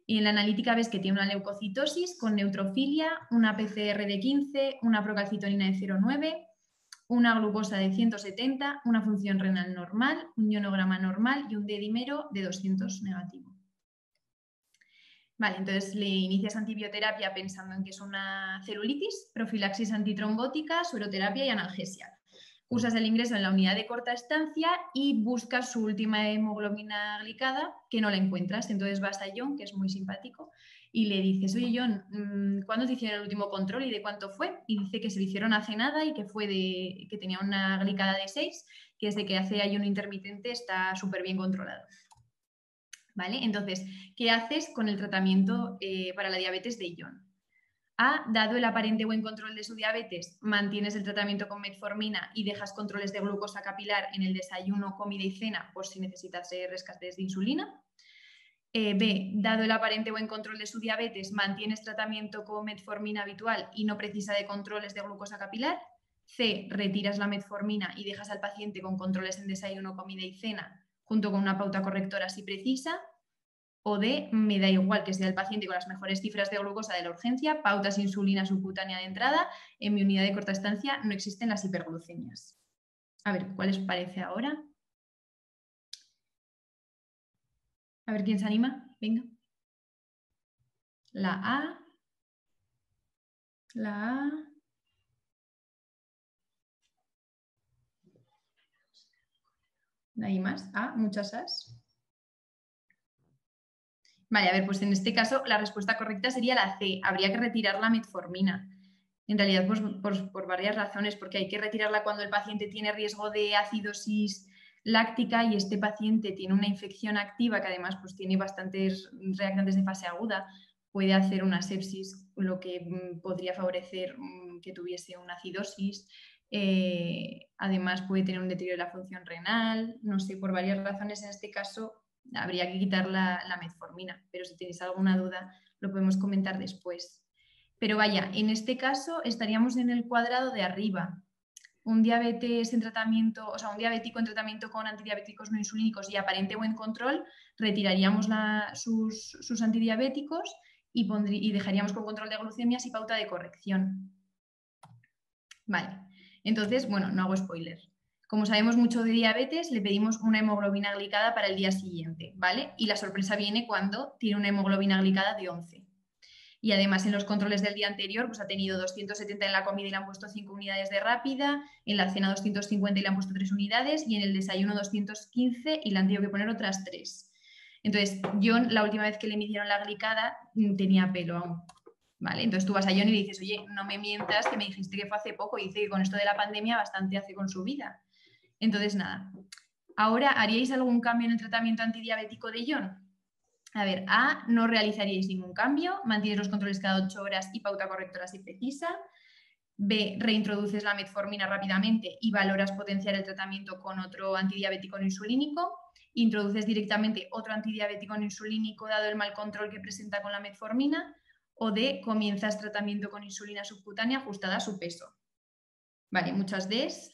Y en la analítica ves que tiene una leucocitosis con neutrofilia, una PCR de 15, una procalcitonina de 0,9, una glucosa de 170, una función renal normal, un ionograma normal y un dedímero de 200 negativo. Vale, entonces le inicias antibioterapia pensando en que es una celulitis, profilaxis antitrombótica, sueroterapia y analgesia. Usas el ingreso en la unidad de corta estancia y buscas su última hemoglobina glicada, que no la encuentras. Entonces vas a John, que es muy simpático, y le dices, oye John, mm, ¿cuándo te hicieron el último control y de cuánto fue? Y dice que se lo hicieron hace nada y que fue de que tenía una glicada de 6 que desde que hace ayuno intermitente está súper bien controlado. ¿Vale? Entonces, ¿qué haces con el tratamiento eh, para la diabetes de John? A, dado el aparente buen control de su diabetes, mantienes el tratamiento con metformina y dejas controles de glucosa capilar en el desayuno, comida y cena por si necesitas rescates de insulina. Eh, B, dado el aparente buen control de su diabetes, mantienes tratamiento con metformina habitual y no precisa de controles de glucosa capilar. C, retiras la metformina y dejas al paciente con controles en desayuno, comida y cena, junto con una pauta correctora si precisa o de me da igual que sea el paciente con las mejores cifras de glucosa de la urgencia, pautas insulina subcutánea de entrada, en mi unidad de corta estancia no existen las hiperglucemias. A ver, ¿cuál les parece ahora? A ver quién se anima. Venga. La A. La A. ¿Hay más? A, muchas As. Vale, a ver, pues en este caso la respuesta correcta sería la C. Habría que retirar la metformina. En realidad, pues, por, varias razones, porque hay que retirarla cuando el paciente tiene riesgo de acidosis láctica y este paciente tiene una infección activa que además pues, tiene bastantes reactantes de fase aguda, puede hacer una sepsis, lo que mm, podría favorecer mm, que tuviese una acidosis. Eh, además puede tener un deterioro de la función renal, no sé, por varias razones en este caso habría que quitar la, metformina, pero si tenéis alguna duda lo podemos comentar después. Pero vaya, en este caso estaríamos en el cuadrado de arriba. Un diabetes en tratamiento, o sea, un diabético en tratamiento con antidiabéticos no insulínicos y aparente buen control, retiraríamos sus, antidiabéticos y, y dejaríamos con control de glucemias y pauta de corrección. Vale, entonces, bueno, no hago spoiler. Como sabemos mucho de diabetes, le pedimos una hemoglobina glicada para el día siguiente, ¿vale? Y la sorpresa viene cuando tiene una hemoglobina glicada de 11. Y además en los controles del día anterior, pues ha tenido 270 en la comida y le han puesto 5 unidades de rápida, en la cena 250 y le han puesto 3 unidades, y en el desayuno 215 y le han tenido que poner otras 3. Entonces, John, la última vez que le midieron la glicada, mm, tenía pelo aún. ¿Vale? Entonces tú vas a John y dices, oye, no me mientas que me dijiste que fue hace poco y dice que con esto de la pandemia bastante hace con su vida. Entonces, nada. Ahora, ¿haríais algún cambio en el tratamiento antidiabético de John? A ver, A, no realizaríais ningún cambio, mantienes los controles cada 8 horas y pauta correctora si precisa. B, reintroduces la metformina rápidamente y valoras potenciar el tratamiento con otro antidiabético no insulínico. Introduces directamente otro antidiabético no insulínico dado el mal control que presenta con la metformina. O D, comienzas tratamiento con insulina subcutánea ajustada a su peso. Vale, muchas Ds.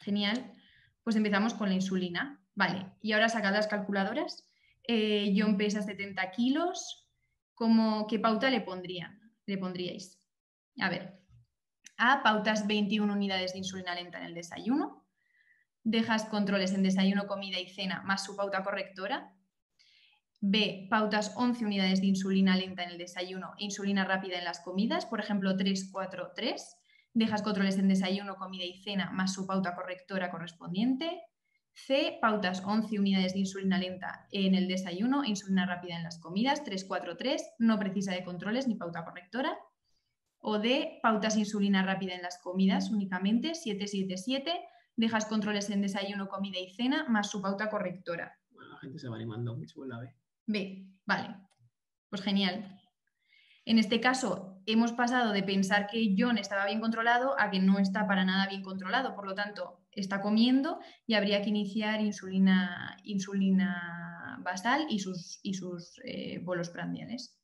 Genial pues empezamos con la insulina. Vale, y ahora sacad las calculadoras. Eh, John pesa 70 kilos. ¿Cómo, ¿Qué pauta le, pondrían, le pondríais? A ver, A, pautas 21 unidades de insulina lenta en el desayuno. Dejas controles en desayuno, comida y cena más su pauta correctora. B, pautas 11 unidades de insulina lenta en el desayuno e insulina rápida en las comidas, por ejemplo 3, 4, 3 dejas controles en desayuno, comida y cena más su pauta correctora correspondiente. C, pautas 11 unidades de insulina lenta en el desayuno e insulina rápida en las comidas, 343, no precisa de controles ni pauta correctora. O D, pautas insulina rápida en las comidas únicamente, 777, dejas controles en desayuno, comida y cena más su pauta correctora. Bueno, la gente se va animando mucho la B. B, vale. Pues genial. En este caso, hemos pasado de pensar que John estaba bien controlado a que no está para nada bien controlado. Por lo tanto, está comiendo y habría que iniciar insulina, insulina basal y sus, y sus eh, bolos prandiales.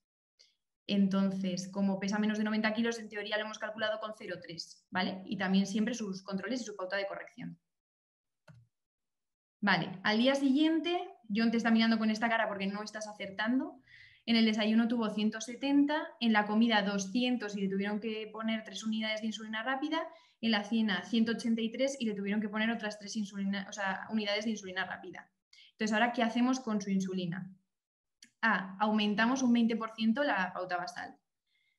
Entonces, como pesa menos de 90 kilos, en teoría lo hemos calculado con 0,3, ¿vale? Y también siempre sus controles y su pauta de corrección. Vale, al día siguiente, John te está mirando con esta cara porque no estás acertando. En el desayuno tuvo 170, en la comida 200 y le tuvieron que poner tres unidades de insulina rápida, en la cena 183 y le tuvieron que poner otras tres unidades de insulina rápida. Entonces, ahora, ¿qué hacemos con su insulina? A, aumentamos un 20% la pauta basal.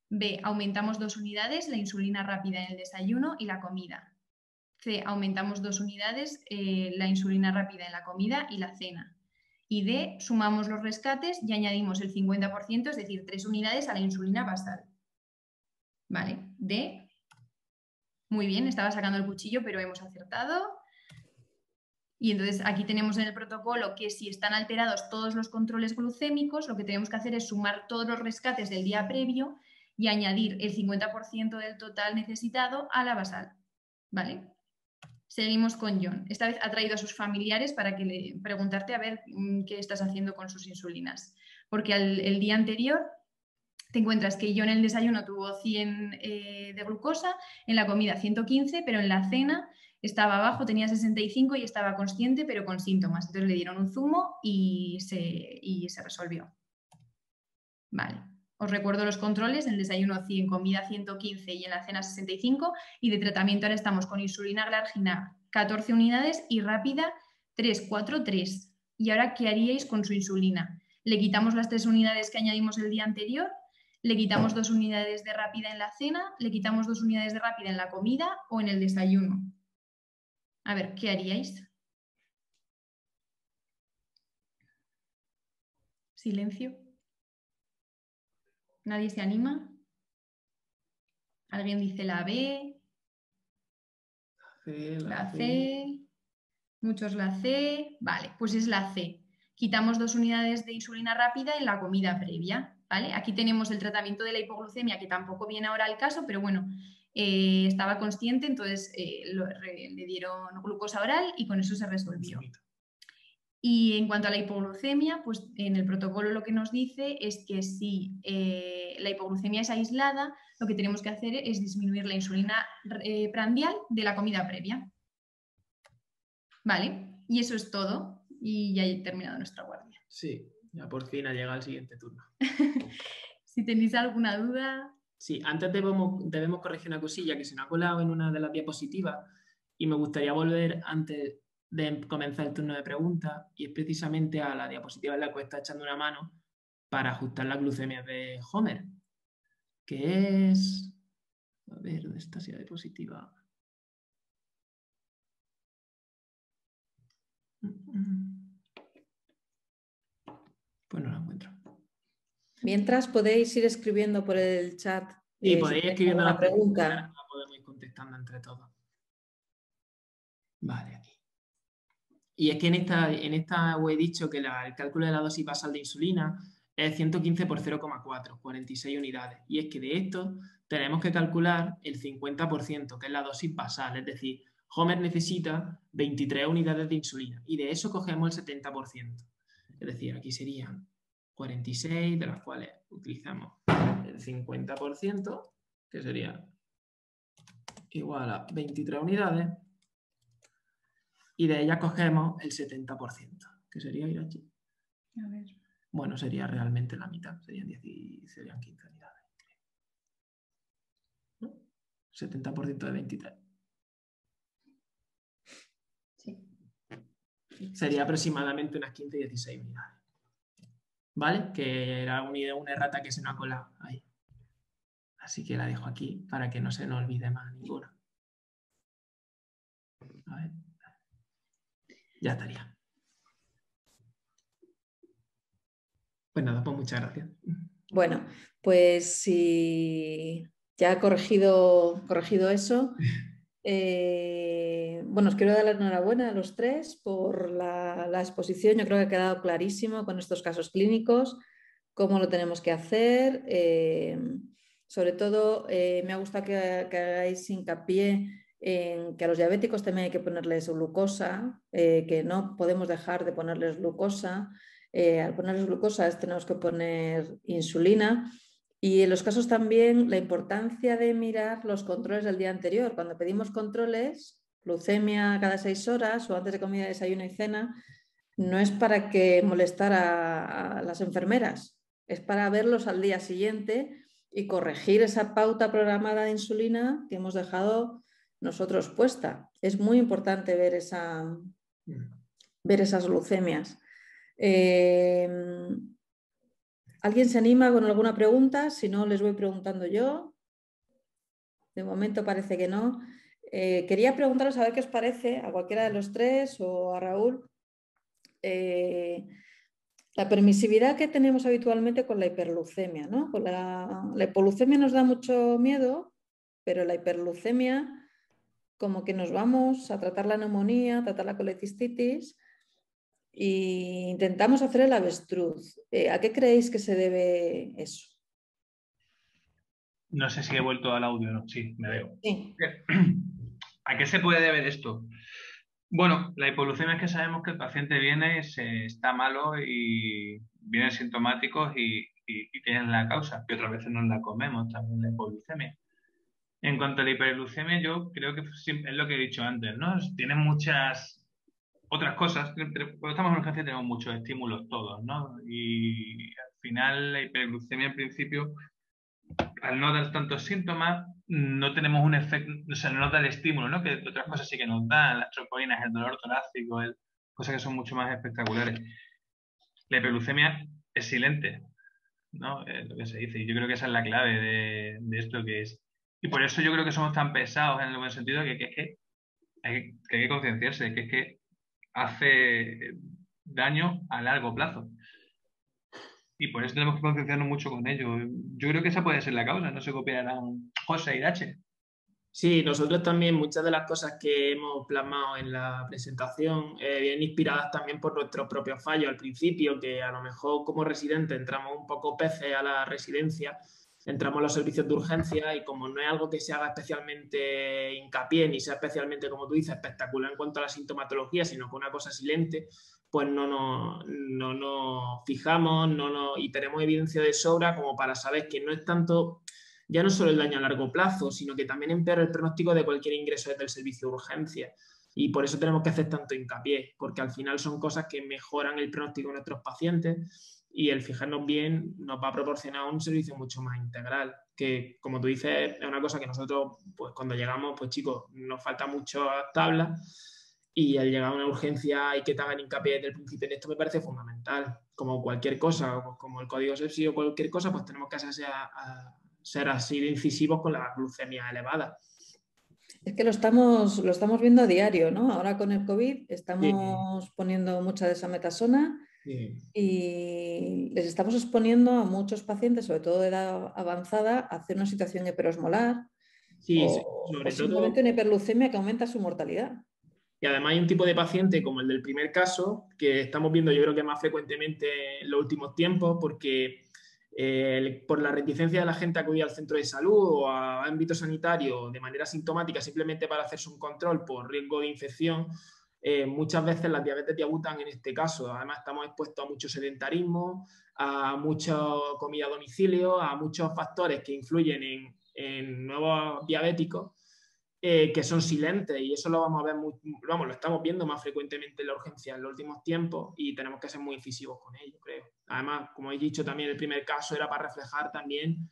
B, aumentamos dos unidades la insulina rápida en el desayuno y la comida. C, aumentamos dos unidades eh, la insulina rápida en la comida y la cena y D, sumamos los rescates y añadimos el 50%, es decir, tres unidades a la insulina basal. Vale, D. Muy bien, estaba sacando el cuchillo, pero hemos acertado. Y entonces aquí tenemos en el protocolo que si están alterados todos los controles glucémicos, lo que tenemos que hacer es sumar todos los rescates del día previo y añadir el 50% del total necesitado a la basal. ¿Vale? Seguimos con John. Esta vez ha traído a sus familiares para que le preguntarte a ver mm, qué estás haciendo con sus insulinas. Porque el día anterior te encuentras que John en el desayuno tuvo 100 eh, de glucosa, en la comida 115, pero en la cena estaba abajo, tenía 65 y estaba consciente, pero con síntomas. Entonces le dieron un zumo y se, y se resolvió. Vale. Os recuerdo los controles, en desayuno 100, comida 115 y en la cena 65 y de tratamiento ahora estamos con insulina glargina 14 unidades y rápida 3, 4, 3. ¿Y ahora qué haríais con su insulina? Le quitamos las tres unidades que añadimos el día anterior, le quitamos dos unidades de rápida en la cena, le quitamos dos unidades de rápida en la comida o en el desayuno. A ver, ¿qué haríais? Silencio. ¿Nadie se anima? ¿Alguien dice la B? La C. Muchos la C. Vale, pues es la C. Quitamos dos unidades de insulina rápida en la comida previa. ¿vale? Aquí tenemos el tratamiento de la hipoglucemia, que tampoco viene ahora al caso, pero bueno, eh, estaba consciente, entonces eh, le dieron glucosa oral y con eso se resolvió. Y en cuanto a la hipoglucemia, pues en el protocolo lo que nos dice es que si eh, la hipoglucemia es aislada, lo que tenemos que hacer es disminuir la insulina eh, prandial de la comida previa. ¿Vale? Y eso es todo. Y ya he terminado nuestra guardia. Sí, ya por fin ha llegado el siguiente turno. [laughs] si tenéis alguna duda. Sí, antes debemos, debemos corregir una cosilla que se nos ha colado en una de las diapositivas y me gustaría volver antes de comenzar el turno de preguntas y es precisamente a la diapositiva en la que está echando una mano para ajustar la glucemia de Homer, que es... A ver, ¿dónde está esa diapositiva? Pues no la encuentro. Mientras podéis ir escribiendo por el chat. Y eh, podéis escribiendo la pregunta. La podemos ir contestando entre todos. Vale, aquí. Y es que en esta, en esta he dicho que el cálculo de la dosis basal de insulina es 115 por 0,4, 46 unidades. Y es que de esto tenemos que calcular el 50%, que es la dosis basal. Es decir, Homer necesita 23 unidades de insulina y de eso cogemos el 70%. Es decir, aquí serían 46, de las cuales utilizamos el 50%, que sería igual a 23 unidades, y de ella cogemos el 70%, que sería ir aquí. A ver. Bueno, sería realmente la mitad, serían, 10, serían 15 unidades. ¿No? 70% de 23. Sí. Sería aproximadamente unas 15, 16 unidades. ¿Vale? Que era una, una errata que se nos ha colado ahí. Así que la dejo aquí para que no se nos olvide más ninguna. A ver ya estaría. Pues nada, pues muchas gracias. Bueno, pues si ya ha corregido, corregido eso, [laughs] eh, bueno, os quiero dar la enhorabuena a los tres por la, exposición. Yo creo que ha quedado clarísimo con estos casos clínicos, cómo lo tenemos que hacer. Eh, sobre todo, eh, me ha gustado que, que hagáis hincapié en que a los diabéticos también hay que ponerles glucosa, eh, que no podemos dejar de ponerles glucosa. Eh, al ponerles glucosa tenemos que poner insulina. Y en los casos también la importancia de mirar los controles del día anterior. Cuando pedimos controles, glucemia cada seis horas o antes de comida, desayuno y cena, no es para que molestar a las enfermeras, es para verlos al día siguiente y corregir esa pauta programada de insulina que hemos dejado nosotros puesta. Es muy importante ver, esa, ver esas glucemias. Eh, ¿Alguien se anima con alguna pregunta? Si no, les voy preguntando yo. De momento parece que no. Eh, quería preguntaros a ver qué os parece, a cualquiera de los tres o a Raúl, eh, la permisividad que tenemos habitualmente con la hiperlucemia. ¿no? la, la hipoglucemia nos da mucho miedo, pero la hiperlucemia como que nos vamos a tratar la neumonía, a tratar la colecistitis e intentamos hacer el avestruz. Eh, ¿A qué creéis que se debe eso? No sé si he vuelto al audio, ¿no? Sí, me veo. [clears throat] ¿A qué se puede deber esto? Bueno, la hipoglucemia es que sabemos que el paciente viene, se, está malo y vienen sintomáticos y, y, tienen la causa, que otras veces no la comemos también la hipoglucemia. En cuanto a la hiperglucemia, yo creo que es lo que he dicho antes, ¿no? Tiene muchas otras cosas. Cuando estamos en urgencia tenemos muchos estímulos todos, ¿no? Y al final la hiperglucemia en principio, al no dar tantos síntomas, no tenemos un efecto, o sea, no nos da el estímulo, ¿no? Que otras cosas sí que nos dan, las tropoinas, el dolor torácico, cosas que son mucho más espectaculares. La hiperglucemia es silente, ¿no? Es lo que se dice. Y yo creo que esa es la clave de esto que es y por eso yo creo que somos tan pesados en el buen sentido que, es que hay que, concienciarse, que es que hace daño a largo plazo. Y por eso tenemos que concienciarnos mucho con ello. Yo creo que esa puede ser la causa, no se copiarán José y Dache. Sí, nosotros también muchas de las cosas que hemos plasmado en la presentación eh, vienen inspiradas también por nuestros propios fallos al principio, que a lo mejor como residente entramos un poco peces a la residencia entramos a los servicios de urgencia y como no es algo que se haga especialmente hincapié ni sea especialmente, como tú dices, espectacular en cuanto a la sintomatología, sino que una cosa silente, pues no nos, no fijamos no nos, y tenemos evidencia de sobra como para saber que no es tanto, ya no solo el daño a largo plazo, sino que también empeora el pronóstico de cualquier ingreso desde el servicio de urgencia. Y por eso tenemos que hacer tanto hincapié, porque al final son cosas que mejoran el pronóstico de nuestros pacientes y el fijarnos bien nos va a proporcionar un servicio mucho más integral, que como tú dices es una cosa que nosotros pues cuando llegamos, pues chicos, nos falta mucho tablas y al llegar a una urgencia y que te hagan hincapié desde el principio en esto me parece fundamental. Como cualquier cosa, como el código sepsi o cualquier cosa, pues tenemos que ser, ser así de incisivos con la glucemia elevada. Es que lo estamos, lo estamos viendo a diario, ¿no? Ahora con el COVID estamos poniendo mucha de esa metasona y les estamos exponiendo a muchos pacientes, sobre todo de edad avanzada, a hacer una situación hiperosmolar sí, o, sobre simplemente una hiperlucemia que aumenta su mortalidad. Y además hay un tipo de paciente como el del primer caso, que estamos viendo yo creo que más frecuentemente en los últimos tiempos, porque eh, por la reticencia de la gente a acudir al centro de salud o a ámbito sanitario de manera sintomática simplemente para hacerse un control por riesgo de infección, eh, muchas veces las diabetes debutan en este caso. Además, estamos expuestos a mucho sedentarismo, a mucha comida a domicilio, a muchos factores que influyen en, nuevos diabéticos eh, que son silentes y eso lo vamos a ver, vamos, lo estamos viendo más frecuentemente en la urgencia en los últimos tiempos y tenemos que ser muy incisivos con ello, creo. Además, como he dicho también, el primer caso era para reflejar también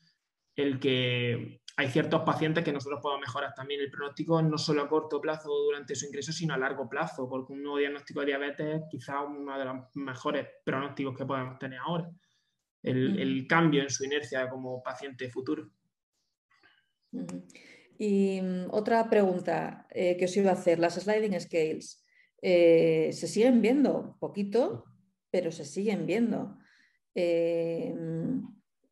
el que hay ciertos pacientes que nosotros podemos mejorar también el pronóstico, no solo a corto plazo durante su ingreso, sino a largo plazo, porque un nuevo diagnóstico de diabetes es quizá uno de los mejores pronósticos que podemos tener ahora. El, cambio en su inercia como paciente futuro. Y mm, otra pregunta eh, que os iba a hacer, las sliding scales, eh, se siguen viendo, poquito, pero se siguen viendo. Eh,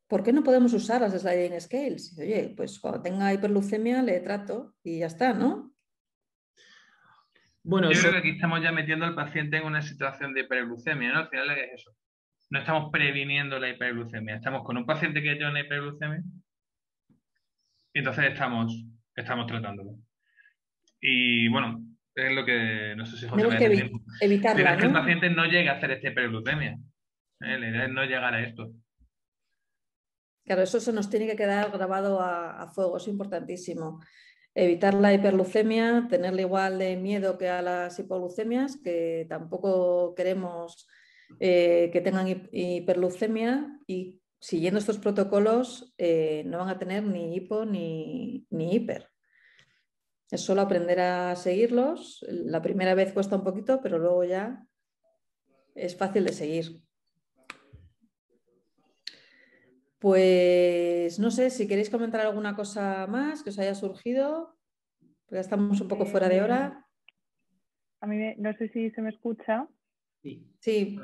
¿por qué no podemos usar las sliding scales? Oye, pues cuando tenga hiperlucemia le trato y ya está, ¿no? Bueno, yo creo que aquí estamos ya metiendo al paciente en una situación de hiperglucemia, ¿no? Al final es eso. No estamos previniendo la hiperglucemia, estamos con un paciente que tiene una hiperglucemia y entonces estamos, estamos tratándolo. Y bueno, es lo que no sé si José Tenemos que evitarla, que el paciente no llegue a hacer esta hiperglucemia. ¿eh? La idea es no llegar a esto. Claro, eso se nos tiene que quedar grabado a, fuego, es importantísimo. Evitar la hiperlucemia, tenerle igual de miedo que a las hipoglucemias, que tampoco queremos eh, que tengan hiperlucemia y siguiendo estos protocolos eh, no van a tener ni hipo ni, ni hiper. Es solo aprender a seguirlos. La primera vez cuesta un poquito, pero luego ya es fácil de seguir. Pues no sé si queréis comentar alguna cosa más que os haya surgido, porque ya estamos un poco fuera de hora. A mí no sé si se me escucha. Sí. Sí,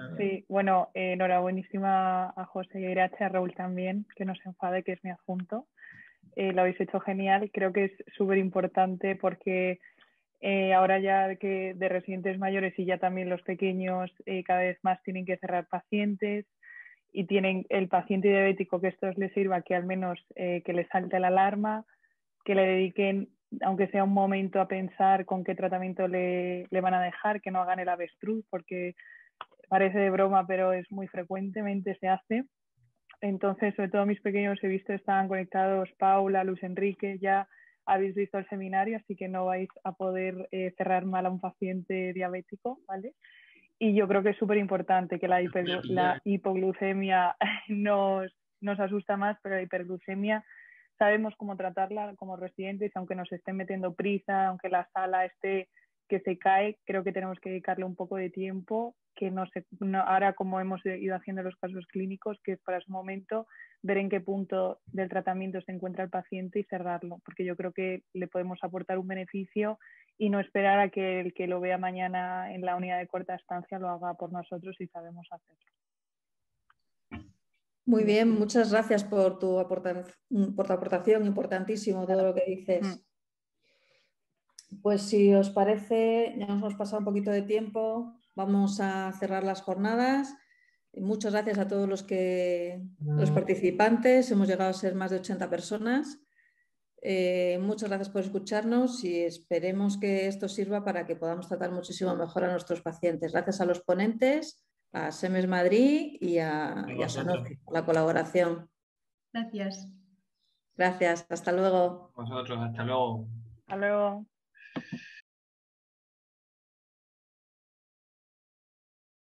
bueno, eh, enhorabuenísima a José y a Irache, a Raúl también, que no se enfade, que es mi adjunto. Eh, lo habéis hecho genial, creo que es súper importante porque Eh, ahora ya que de residentes mayores y ya también los pequeños eh, cada vez más tienen que cerrar pacientes y tienen el paciente diabético que esto les sirva que al menos eh, que le salte la alarma, que le dediquen aunque sea un momento a pensar con qué tratamiento le, le van a dejar, que no hagan el avestruz porque parece de broma pero es muy frecuentemente se hace. Entonces, sobre todo mis pequeños he visto estaban conectados Paula, Luis Enrique, ya habéis visto el seminario, así que no vais a poder eh, cerrar mal a un paciente diabético, ¿vale? Y yo creo que es súper importante que la, la hipoglucemia [laughs] nos, nos asusta más, pero la hiperglucemia sabemos cómo tratarla como residentes, aunque nos estén metiendo prisa, aunque la sala esté que se cae, creo que tenemos que dedicarle un poco de tiempo, que no se, ahora como hemos ido haciendo los casos clínicos, que es para su momento ver en qué punto del tratamiento se encuentra el paciente y cerrarlo, porque yo creo que le podemos aportar un beneficio y no esperar a que el que lo vea mañana en la unidad de corta estancia lo haga por nosotros y sabemos hacerlo. Muy bien, muchas gracias por tu, por tu aportación, importantísimo todo lo que dices. Mm. Pues si os parece, ya nos hemos pasado un poquito de tiempo, vamos a cerrar las jornadas. Muchas gracias a todos los, que, los participantes, hemos llegado a ser más de 80 personas. Eh, muchas gracias por escucharnos y esperemos que esto sirva para que podamos tratar muchísimo mejor a nuestros pacientes. Gracias a los ponentes, a SEMES Madrid y a, y a Sanofi por la colaboración. Gracias. Gracias, hasta luego. Vosotros, hasta luego. Hasta luego.